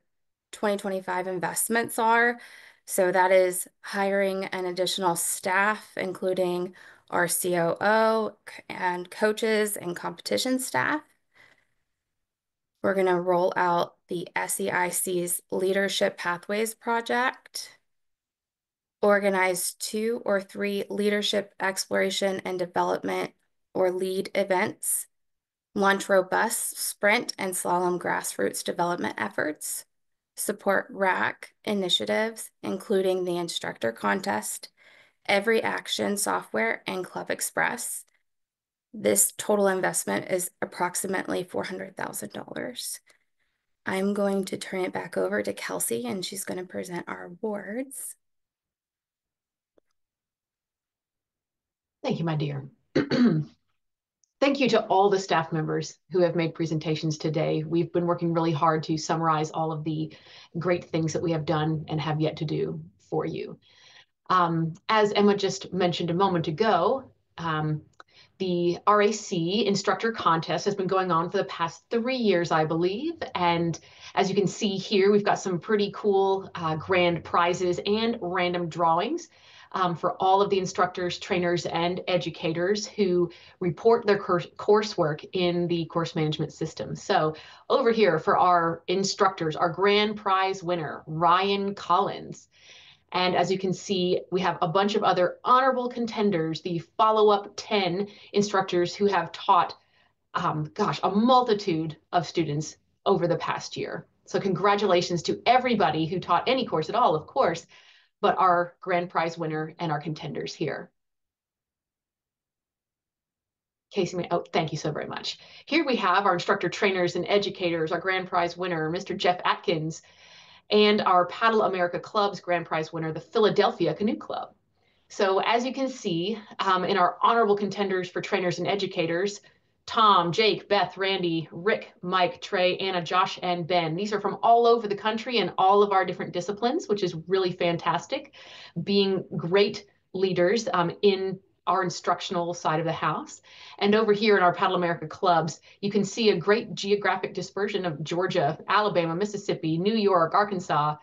2025 investments are. So that is hiring an additional staff, including our COO and coaches and competition staff. We're going to roll out the SEIC's Leadership Pathways Project, organize two or three leadership exploration and development or lead events, launch robust sprint and slalom grassroots development efforts, support RAC initiatives, including the instructor contest, Every Action software, and Club Express. This total investment is approximately $400,000. I'm going to turn it back over to Kelsey and she's going to present our awards. Thank you, my dear. Thank you to all the staff members who have made presentations today. We've been working really hard to summarize all of the great things that we have done and have yet to do for you. Um, as Emma just mentioned a moment ago, um, the RAC instructor contest has been going on for the past three years, I believe. And as you can see here, we've got some pretty cool uh, grand prizes and random drawings um, for all of the instructors, trainers, and educators who report their course coursework in the course management system. So over here for our instructors, our grand prize winner, Ryan Collins. And as you can see, we have a bunch of other honorable contenders, the follow-up 10 instructors who have taught, um, gosh, a multitude of students over the past year. So congratulations to everybody who taught any course at all, of course, but our grand prize winner and our contenders here. Casey, oh, thank you so very much. Here we have our instructor trainers and educators, our grand prize winner, Mr. Jeff Atkins, and our Paddle America Club's grand prize winner, the Philadelphia Canoe Club. So as you can see um, in our honorable contenders for trainers and educators, Tom, Jake, Beth, Randy, Rick, Mike, Trey, Anna, Josh, and Ben. These are from all over the country and all of our different disciplines, which is really fantastic. Being great leaders um, in our instructional side of the house. And over here in our Paddle America clubs, you can see a great geographic dispersion of Georgia, Alabama, Mississippi, New York, Arkansas,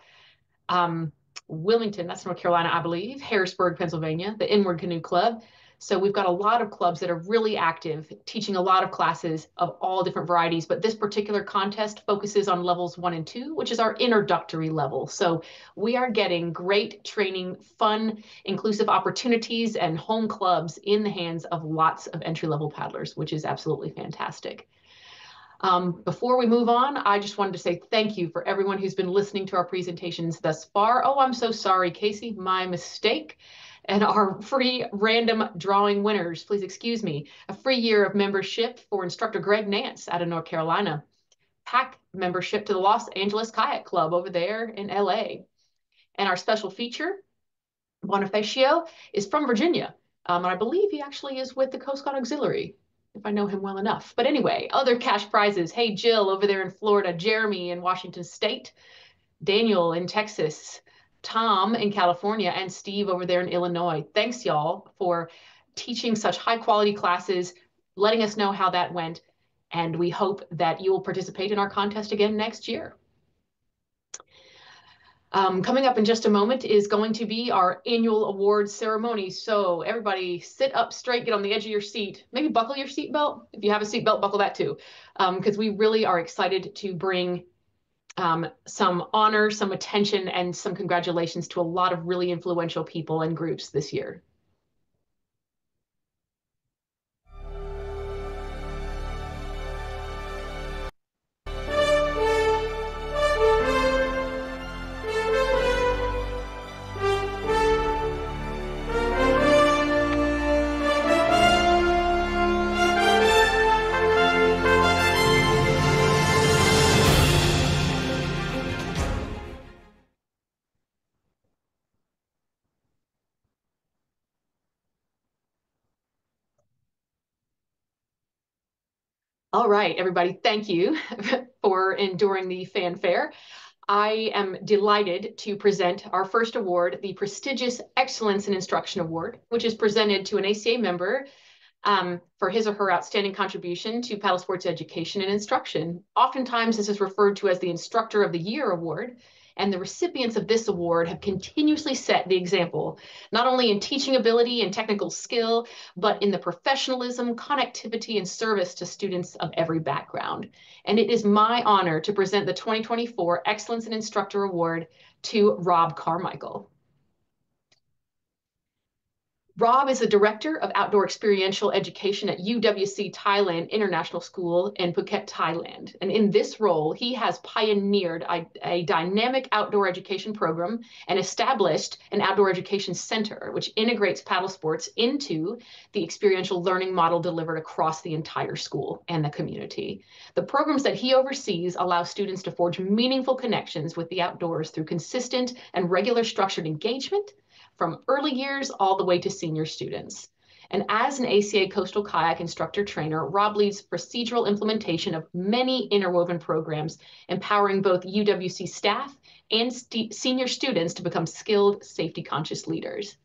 um, Wilmington, that's North Carolina, I believe, Harrisburg, Pennsylvania, the Inwood Canoe Club, so we've got a lot of clubs that are really active, teaching a lot of classes of all different varieties. But this particular contest focuses on levels one and two, which is our introductory level. So we are getting great training, fun, inclusive opportunities, and home clubs in the hands of lots of entry level paddlers, which is absolutely fantastic. Um, before we move on, I just wanted to say thank you for everyone who's been listening to our presentations thus far. Oh, I'm so sorry, Casey, my mistake. And our free random drawing winners, please excuse me, a free year of membership for instructor Greg Nance out of North Carolina, Pack membership to the Los Angeles Kayak Club over there in LA. And our special feature, Bonifacio, is from Virginia. Um, and I believe he actually is with the Coast Guard Auxiliary if I know him well enough. But anyway, other cash prizes. Hey, Jill over there in Florida, Jeremy in Washington State, Daniel in Texas, Tom in California, and Steve over there in Illinois. Thanks, y'all, for teaching such high quality classes, letting us know how that went. And we hope that you will participate in our contest again next year. Um, coming up in just a moment is going to be our annual awards ceremony. So everybody sit up straight, get on the edge of your seat, maybe buckle your seatbelt. If you have a seatbelt, buckle that too, because um, we really are excited to bring um, some honor, some attention, and some congratulations to a lot of really influential people and groups this year. All right, everybody, thank you for enduring the fanfare. I am delighted to present our first award, the prestigious Excellence in Instruction Award, which is presented to an ACA member um, for his or her outstanding contribution to paddle sports education and instruction. Oftentimes, this is referred to as the Instructor of the Year Award, and the recipients of this award have continuously set the example, not only in teaching ability and technical skill, but in the professionalism, connectivity, and service to students of every background. And it is my honor to present the 2024 Excellence in Instructor Award to Rob Carmichael. Rob is the director of outdoor experiential education at UWC Thailand International School in Phuket, Thailand. And in this role, he has pioneered a, a, dynamic outdoor education program and established an outdoor education center, which integrates paddle sports into the experiential learning model delivered across the entire school and the community. The programs that he oversees allow students to forge meaningful connections with the outdoors through consistent and regular structured engagement from early years all the way to senior students. And as an ACA coastal kayak instructor trainer, Rob leads procedural implementation of many interwoven programs, empowering both UWC staff and st senior students to become skilled, safety conscious leaders.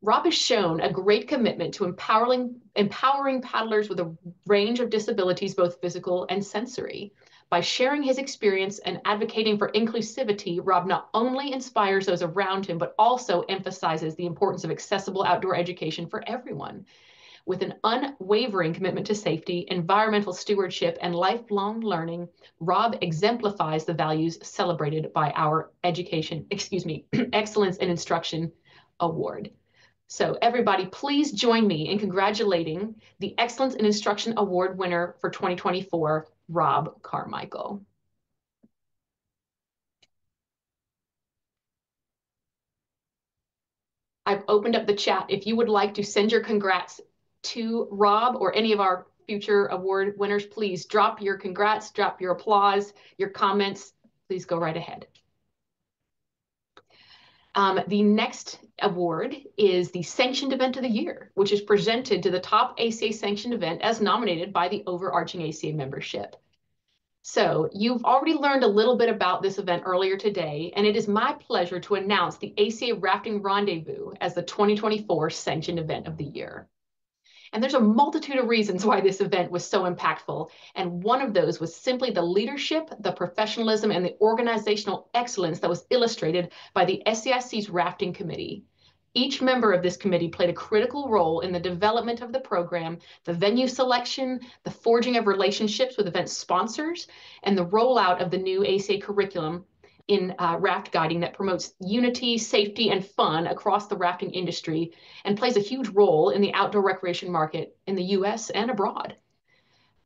Rob has shown a great commitment to empowering, empowering paddlers with a range of disabilities, both physical and sensory. By sharing his experience and advocating for inclusivity, Rob not only inspires those around him, but also emphasizes the importance of accessible outdoor education for everyone. With an unwavering commitment to safety, environmental stewardship, and lifelong learning, Rob exemplifies the values celebrated by our education, excuse me, Excellence in Instruction Award. So everybody, please join me in congratulating the Excellence in Instruction Award winner for 2024, Rob Carmichael. I've opened up the chat. If you would like to send your congrats to Rob or any of our future award winners, please drop your congrats, drop your applause, your comments. Please go right ahead. Um, the next award is the Sanctioned Event of the Year, which is presented to the top ACA sanctioned event as nominated by the overarching ACA membership. So you've already learned a little bit about this event earlier today, and it is my pleasure to announce the ACA Rafting Rendezvous as the 2024 Sanctioned Event of the Year. And there's a multitude of reasons why this event was so impactful. And one of those was simply the leadership, the professionalism, and the organizational excellence that was illustrated by the SEIC's Rafting Committee. Each member of this committee played a critical role in the development of the program, the venue selection, the forging of relationships with event sponsors, and the rollout of the new ACA curriculum in uh, raft guiding that promotes unity, safety, and fun across the rafting industry and plays a huge role in the outdoor recreation market in the US and abroad.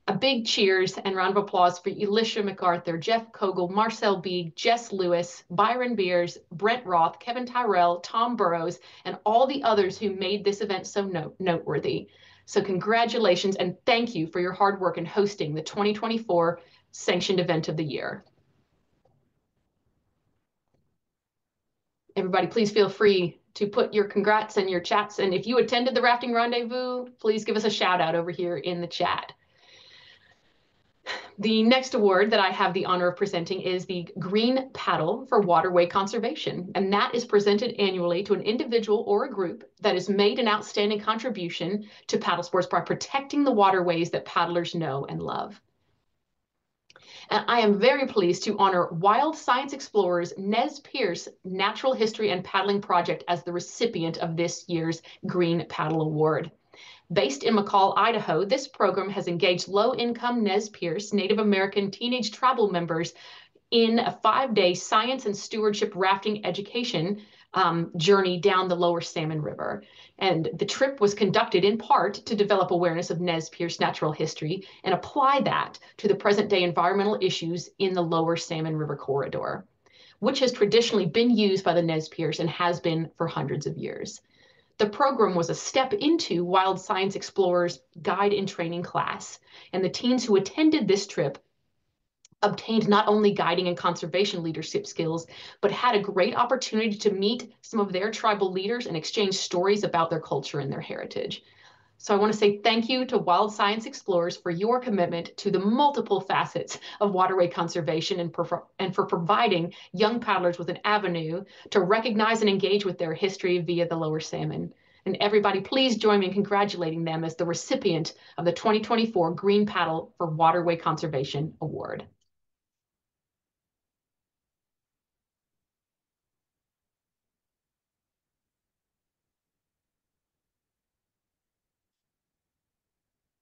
A big cheers and round of applause for Elisha MacArthur, Jeff Kogel, Marcel Beeg, Jess Lewis, Byron Beers, Brent Roth, Kevin Tyrell, Tom Burrows, and all the others who made this event so note noteworthy. So congratulations and thank you for your hard work in hosting the 2024 sanctioned event of the year. Everybody, please feel free to put your congrats and your chats. And if you attended the Rafting Rendezvous, please give us a shout out over here in the chat. The next award that I have the honor of presenting is the Green Paddle for Waterway Conservation, and that is presented annually to an individual or a group that has made an outstanding contribution to paddle sports by protecting the waterways that paddlers know and love. And I am very pleased to honor Wild Science Explorers Nez Perce Natural History and Paddling Project as the recipient of this year's Green Paddle Award. Based in McCall, Idaho, this program has engaged low-income Nez Perce Native American teenage tribal members in a five-day science and stewardship rafting education um, journey down the lower Salmon River. And the trip was conducted in part to develop awareness of Nez Perce natural history and apply that to the present day environmental issues in the lower Salmon River corridor, which has traditionally been used by the Nez Perce and has been for hundreds of years. The program was a step into Wild Science Explorers Guide and Training class, and the teens who attended this trip obtained not only guiding and conservation leadership skills, but had a great opportunity to meet some of their tribal leaders and exchange stories about their culture and their heritage. So I want to say thank you to Wild Science Explorers for your commitment to the multiple facets of waterway conservation and, and for providing young paddlers with an avenue to recognize and engage with their history via the lower salmon. And everybody, please join me in congratulating them as the recipient of the 2024 Green Paddle for Waterway Conservation Award.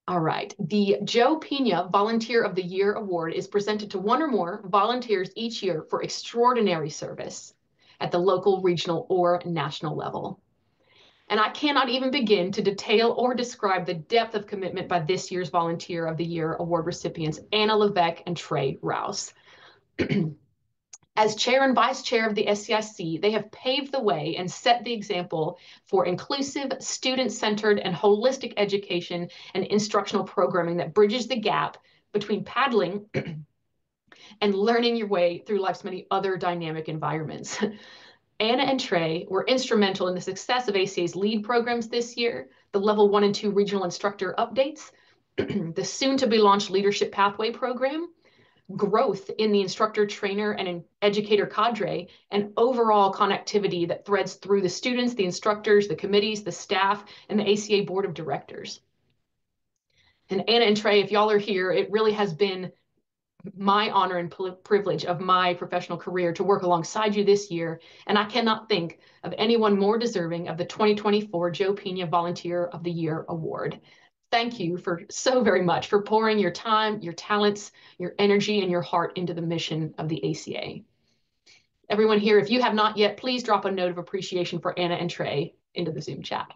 All right. The Joe Pina Volunteer of the Year Award is presented to one or more volunteers each year for extraordinary service at the local, regional, or national level. And I cannot even begin to detail or describe the depth of commitment by this year's Volunteer of the Year Award recipients, Anna Levesque and Trey Rouse. As chair and vice chair of the SEIC, they have paved the way and set the example for inclusive, student-centered, and holistic education and instructional programming that bridges the gap between paddling and learning your way through life's many other dynamic environments. Anna and Trey were instrumental in the success of ACA's LEAD programs this year, the level one and two regional instructor updates, the soon to be launched leadership pathway program, growth in the instructor, trainer, and educator cadre, and overall connectivity that threads through the students, the instructors, the committees, the staff, and the ACA board of directors. And Anna and Trey, if y'all are here, it really has been my honor and privilege of my professional career to work alongside you this year. And I cannot think of anyone more deserving of the 2024 Joe Pina Volunteer of the Year Award thank you for so very much for pouring your time, your talents, your energy, and your heart into the mission of the ACA. Everyone here, if you have not yet, please drop a note of appreciation for Anna and Trey into the Zoom chat.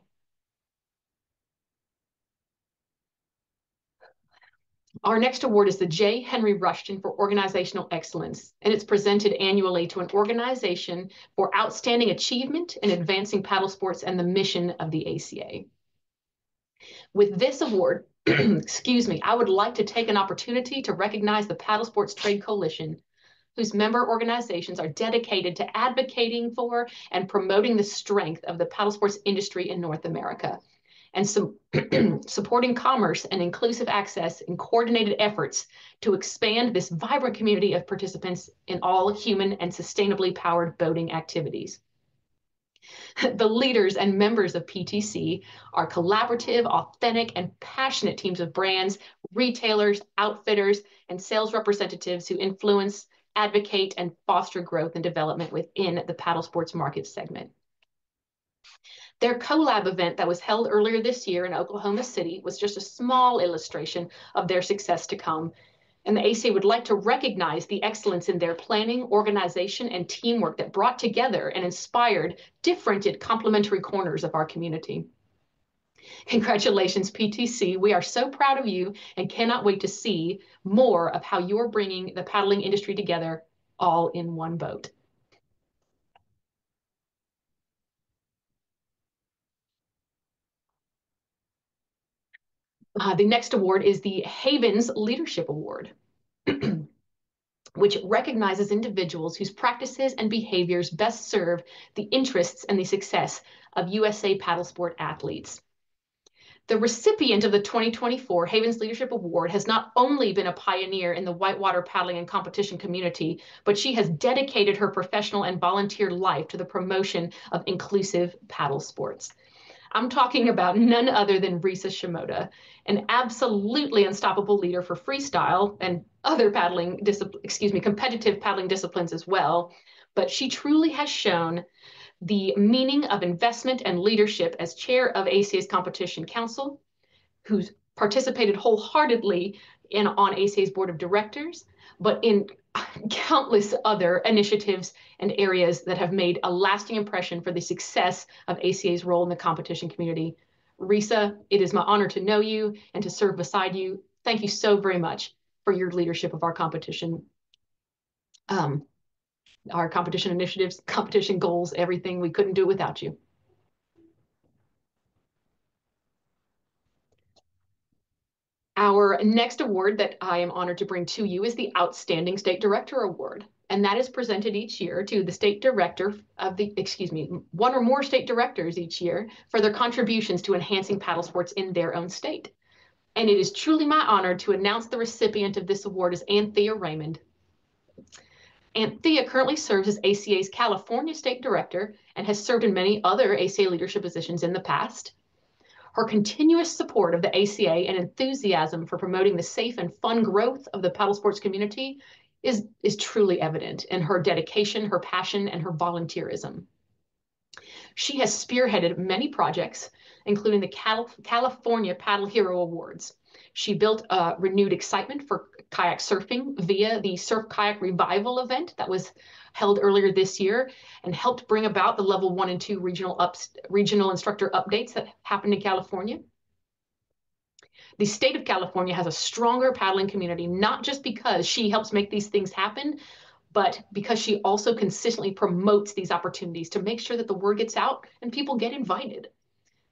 Our next award is the J. Henry Rushton for Organizational Excellence, and it's presented annually to an organization for outstanding achievement in advancing paddle sports and the mission of the ACA. With this award, excuse me, I would like to take an opportunity to recognize the Paddle Sports Trade Coalition, whose member organizations are dedicated to advocating for and promoting the strength of the paddle sports industry in North America and some supporting commerce and inclusive access in coordinated efforts to expand this vibrant community of participants in all human and sustainably powered boating activities. The leaders and members of PTC are collaborative, authentic, and passionate teams of brands, retailers, outfitters, and sales representatives who influence, advocate, and foster growth and development within the paddle sports market segment. Their collab event that was held earlier this year in Oklahoma City was just a small illustration of their success to come and the ACA would like to recognize the excellence in their planning, organization, and teamwork that brought together and inspired different yet complementary corners of our community. Congratulations, PTC. We are so proud of you and cannot wait to see more of how you're bringing the paddling industry together all in one boat. Uh, the next award is the Havens Leadership Award, which recognizes individuals whose practices and behaviors best serve the interests and the success of USA paddle sport athletes. The recipient of the 2024 Havens Leadership Award has not only been a pioneer in the whitewater paddling and competition community, but she has dedicated her professional and volunteer life to the promotion of inclusive paddle sports. I'm talking about none other than Risa Shimoda, an absolutely unstoppable leader for freestyle and other paddling, excuse me, competitive paddling disciplines as well. But she truly has shown the meaning of investment and leadership as chair of ACA's competition council, who's participated wholeheartedly in on ACA's board of directors, but in countless other initiatives and areas that have made a lasting impression for the success of ACA's role in the competition community. Risa, it is my honor to know you and to serve beside you. Thank you so very much for your leadership of our competition, um, our competition initiatives, competition goals, everything. We couldn't do it without you. Our next award that I am honored to bring to you is the Outstanding State Director Award. And that is presented each year to the state director of the, excuse me, one or more state directors each year for their contributions to enhancing paddle sports in their own state. And it is truly my honor to announce the recipient of this award is Anthea Raymond. Anthea currently serves as ACA's California State Director and has served in many other ACA leadership positions in the past. Her continuous support of the ACA and enthusiasm for promoting the safe and fun growth of the paddle sports community is, is truly evident in her dedication, her passion, and her volunteerism. She has spearheaded many projects, including the Cal California Paddle Hero Awards. She built a renewed excitement for kayak surfing via the Surf Kayak Revival event that was held earlier this year and helped bring about the level one and two regional ups, regional instructor updates that happened in California. The state of California has a stronger paddling community, not just because she helps make these things happen, but because she also consistently promotes these opportunities to make sure that the word gets out and people get invited.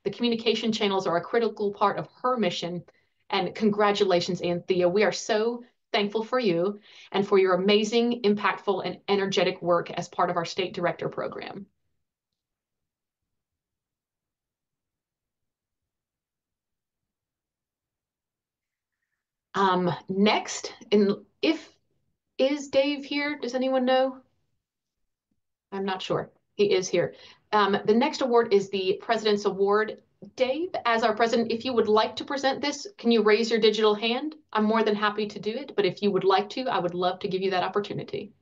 The communication channels are a critical part of her mission. And congratulations, Anthea. We are so thankful for you and for your amazing, impactful, and energetic work as part of our state director program. Um, next, in, if is Dave here? Does anyone know? I'm not sure. He is here. Um, the next award is the President's Award Dave, as our president, if you would like to present this, can you raise your digital hand? I'm more than happy to do it, but if you would like to, I would love to give you that opportunity.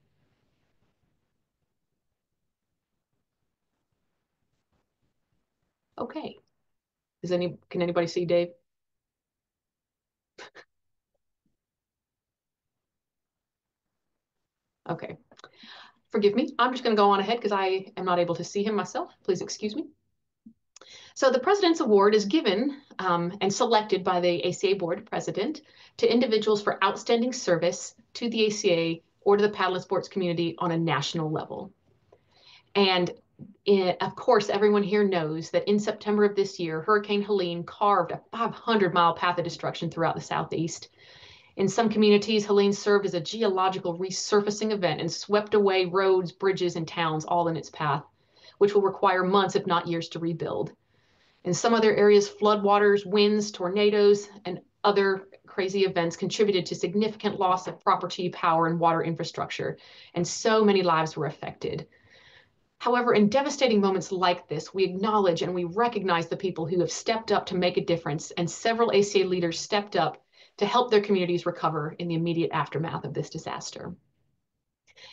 Okay. Is any, can anybody see Dave? Okay. Forgive me. I'm just going to go on ahead because I am not able to see him myself. Please excuse me. So the President's Award is given um, and selected by the ACA Board President to individuals for outstanding service to the ACA or to the paddle sports community on a national level. And it, of course, everyone here knows that in September of this year, Hurricane Helene carved a 500 mile path of destruction throughout the Southeast. In some communities, Helene served as a geological resurfacing event and swept away roads, bridges, and towns all in its path, which will require months, if not years, to rebuild. In some other areas, floodwaters, winds, tornadoes, and other crazy events contributed to significant loss of property, power, and water infrastructure, and so many lives were affected. However, in devastating moments like this, we acknowledge and we recognize the people who have stepped up to make a difference, and several ACA leaders stepped up to help their communities recover in the immediate aftermath of this disaster.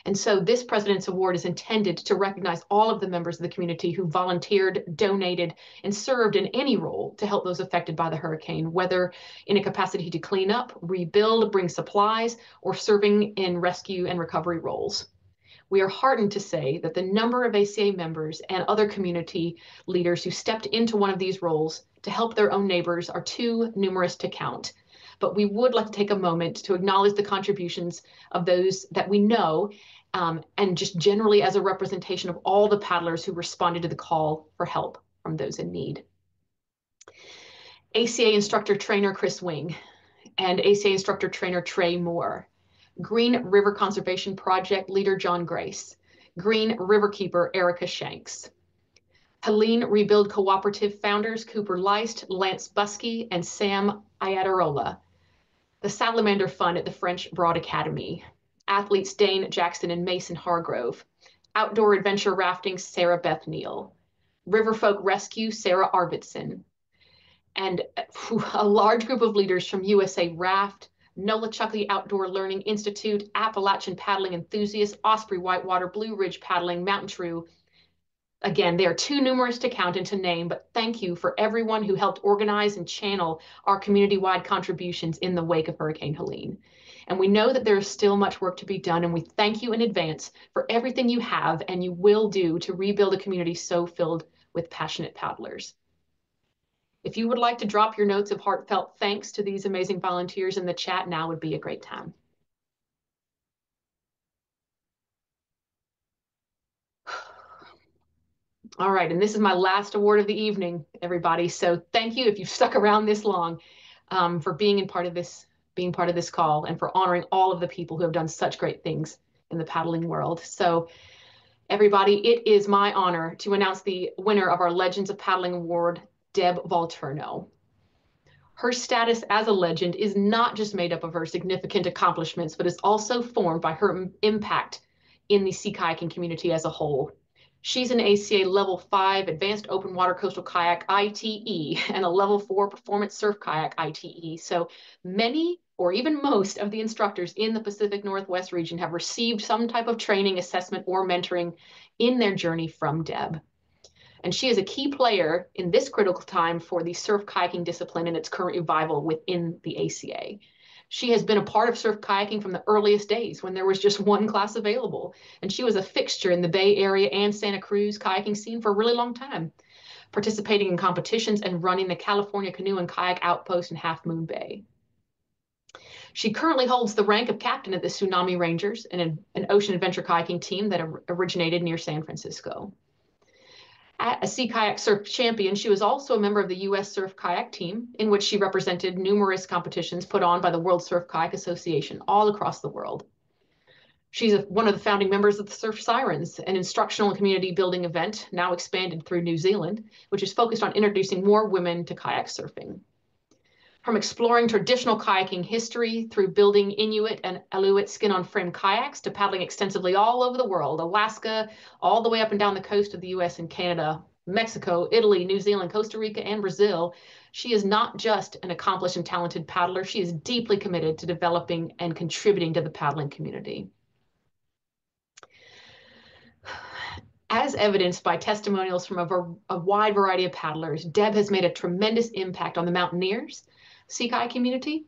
And so this President's Award is intended to recognize all of the members of the community who volunteered, donated, and served in any role to help those affected by the hurricane, whether in a capacity to clean up, rebuild, bring supplies, or serving in rescue and recovery roles. we are heartened to say that the number of ACA members and other community leaders who stepped into one of these roles to help their own neighbors are too numerous to count. But we would like to take a moment to acknowledge the contributions of those that we know um, and just generally as a representation of all the paddlers who responded to the call for help from those in need. ACA instructor trainer Chris Wing and ACA instructor trainer Trey Moore, Green River Conservation Project leader John Grace, Green Riverkeeper Erica Shanks, Helene Rebuild Cooperative founders Cooper Leist, Lance Buskey, and Sam Ayatarola, the Salamander Fund at the French Broad Academy, athletes Dane Jackson and Mason Hargrove, outdoor adventure rafting Sarah Beth Neal, Riverfolk Rescue Sarah Arvidson, and a large group of leaders from USA Raft, Nolichucky Outdoor Learning Institute, Appalachian Paddling Enthusiasts, Osprey Whitewater, Blue Ridge Paddling, Mountain True. Again, they are too numerous to count and to name, but thank you for everyone who helped organize and channel our community-wide contributions in the wake of Hurricane Helene. And we know that there is still much work to be done, and we thank you in advance for everything you have and you will do to rebuild a community so filled with passionate paddlers. If you would like to drop your notes of heartfelt thanks to these amazing volunteers in the chat, now would be a great time. All right, and this is my last award of the evening, everybody. So thank you if you've stuck around this long um, for being in part of this, being part of this call and for honoring all of the people who have done such great things in the paddling world. So everybody, it is my honor to announce the winner of our Legends of Paddling Award Deb Volturno. Her status as a legend is not just made up of her significant accomplishments, but is also formed by her impact in the sea kayaking community as a whole. She's an ACA Level 5 Advanced Open Water Coastal Kayak ITE and a Level 4 Performance Surf Kayak ITE. So many or even most of the instructors in the Pacific Northwest region have received some type of training, assessment, or mentoring in their journey from Deb and she is a key player in this critical time for the surf kayaking discipline and its current revival within the ACA. She has been a part of surf kayaking from the earliest days when there was just one class available, and she was a fixture in the Bay Area and Santa Cruz kayaking scene for a really long time, participating in competitions and running the California Canoe and Kayak Outpost in Half Moon Bay. She currently holds the rank of captain at the Tsunami Rangers, an, an ocean adventure kayaking team that originated near San Francisco a sea kayak surf champion, she was also a member of the U.S. Surf Kayak team, in which she represented numerous competitions put on by the World Surf Kayak Association all across the world. She's a, one of the founding members of the Surf Sirens, an instructional and community building event now expanded through New Zealand, which is focused on introducing more women to kayak surfing from exploring traditional kayaking history through building Inuit and Aleut skin on frame kayaks to paddling extensively all over the world, Alaska, all the way up and down the coast of the US and Canada, Mexico, Italy, New Zealand, Costa Rica, and Brazil. She is not just an accomplished and talented paddler, she is deeply committed to developing and contributing to the paddling community. As evidenced by testimonials from a, a, wide variety of paddlers, Deb has made a tremendous impact on the mountaineers, Sea Kayak community,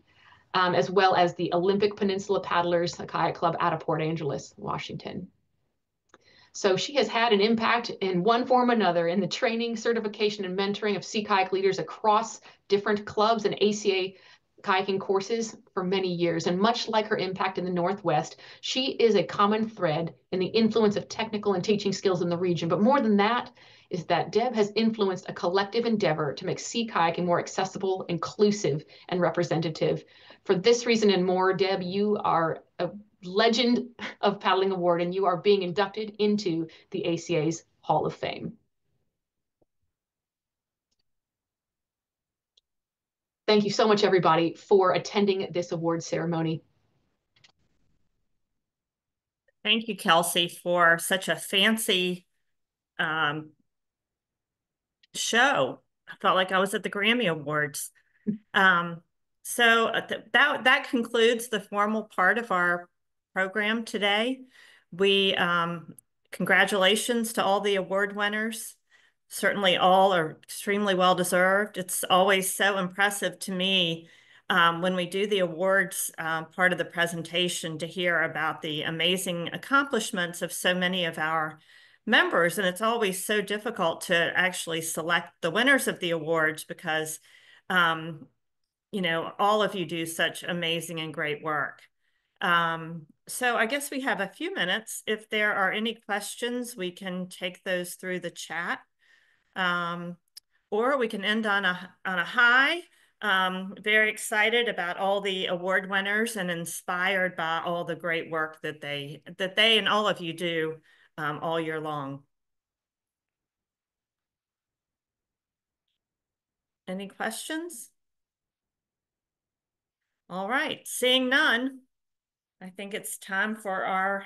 um, as well as the Olympic Peninsula Paddlers Kayak Club out of Port Angeles, Washington. So she has had an impact in one form or another in the training, certification, and mentoring of sea kayak leaders across different clubs and ACA kayaking courses for many years. And much like her impact in the Northwest, she is a common thread in the influence of technical and teaching skills in the region. But more than that, is that Deb has influenced a collective endeavor to make sea kayaking more accessible, inclusive, and representative. For this reason and more, Deb, you are a legend of paddling award and you are being inducted into the ACA's Hall of Fame. Thank you so much, everybody, for attending this award ceremony. Thank you, Kelsey, for such a fancy um, show. I felt like I was at the Grammy Awards. Um, so uh, th that that concludes the formal part of our program today. We um, congratulations to all the award winners. Certainly, all are extremely well deserved. It's always so impressive to me um, when we do the awards uh, part of the presentation to hear about the amazing accomplishments of so many of our members. And it's always so difficult to actually select the winners of the awards because, um, you know, all of you do such amazing and great work. Um, so I guess we have a few minutes. If there are any questions, we can take those through the chat. Um, or we can end on a, on a high. Um, very excited about all the award winners and inspired by all the great work that they that they and all of you do um, all year long. Any questions? All right, seeing none, I think it's time for our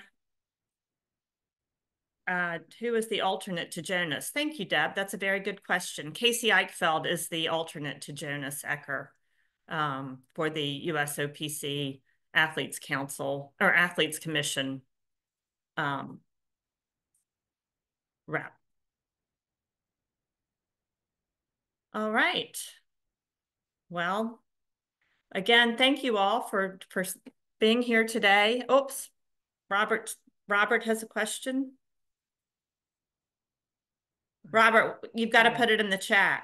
uh, who is the alternate to Jonas? Thank you, Deb. That's a very good question. Casey Eichfeld is the alternate to Jonas Ecker um, for the USOPC Athletes Council or Athletes Commission um, rep. All right. Well, again, thank you all for, for being here today. Oops, Robert, Robert has a question. Hmm. Robert, you've got to put it in the chat.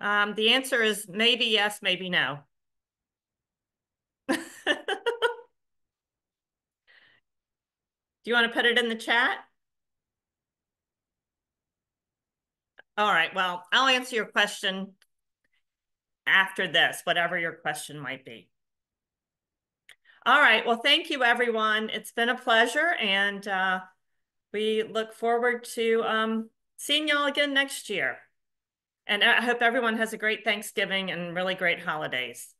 Um, the answer is maybe yes, maybe no. Do you want to put it in the chat? All right, well, I'll answer your question after this, whatever your question might be. All right, well, thank you, everyone. It's been a pleasure, and uh, we look forward to um, seeing y'all again next year. And I hope everyone has a great Thanksgiving and really great holidays.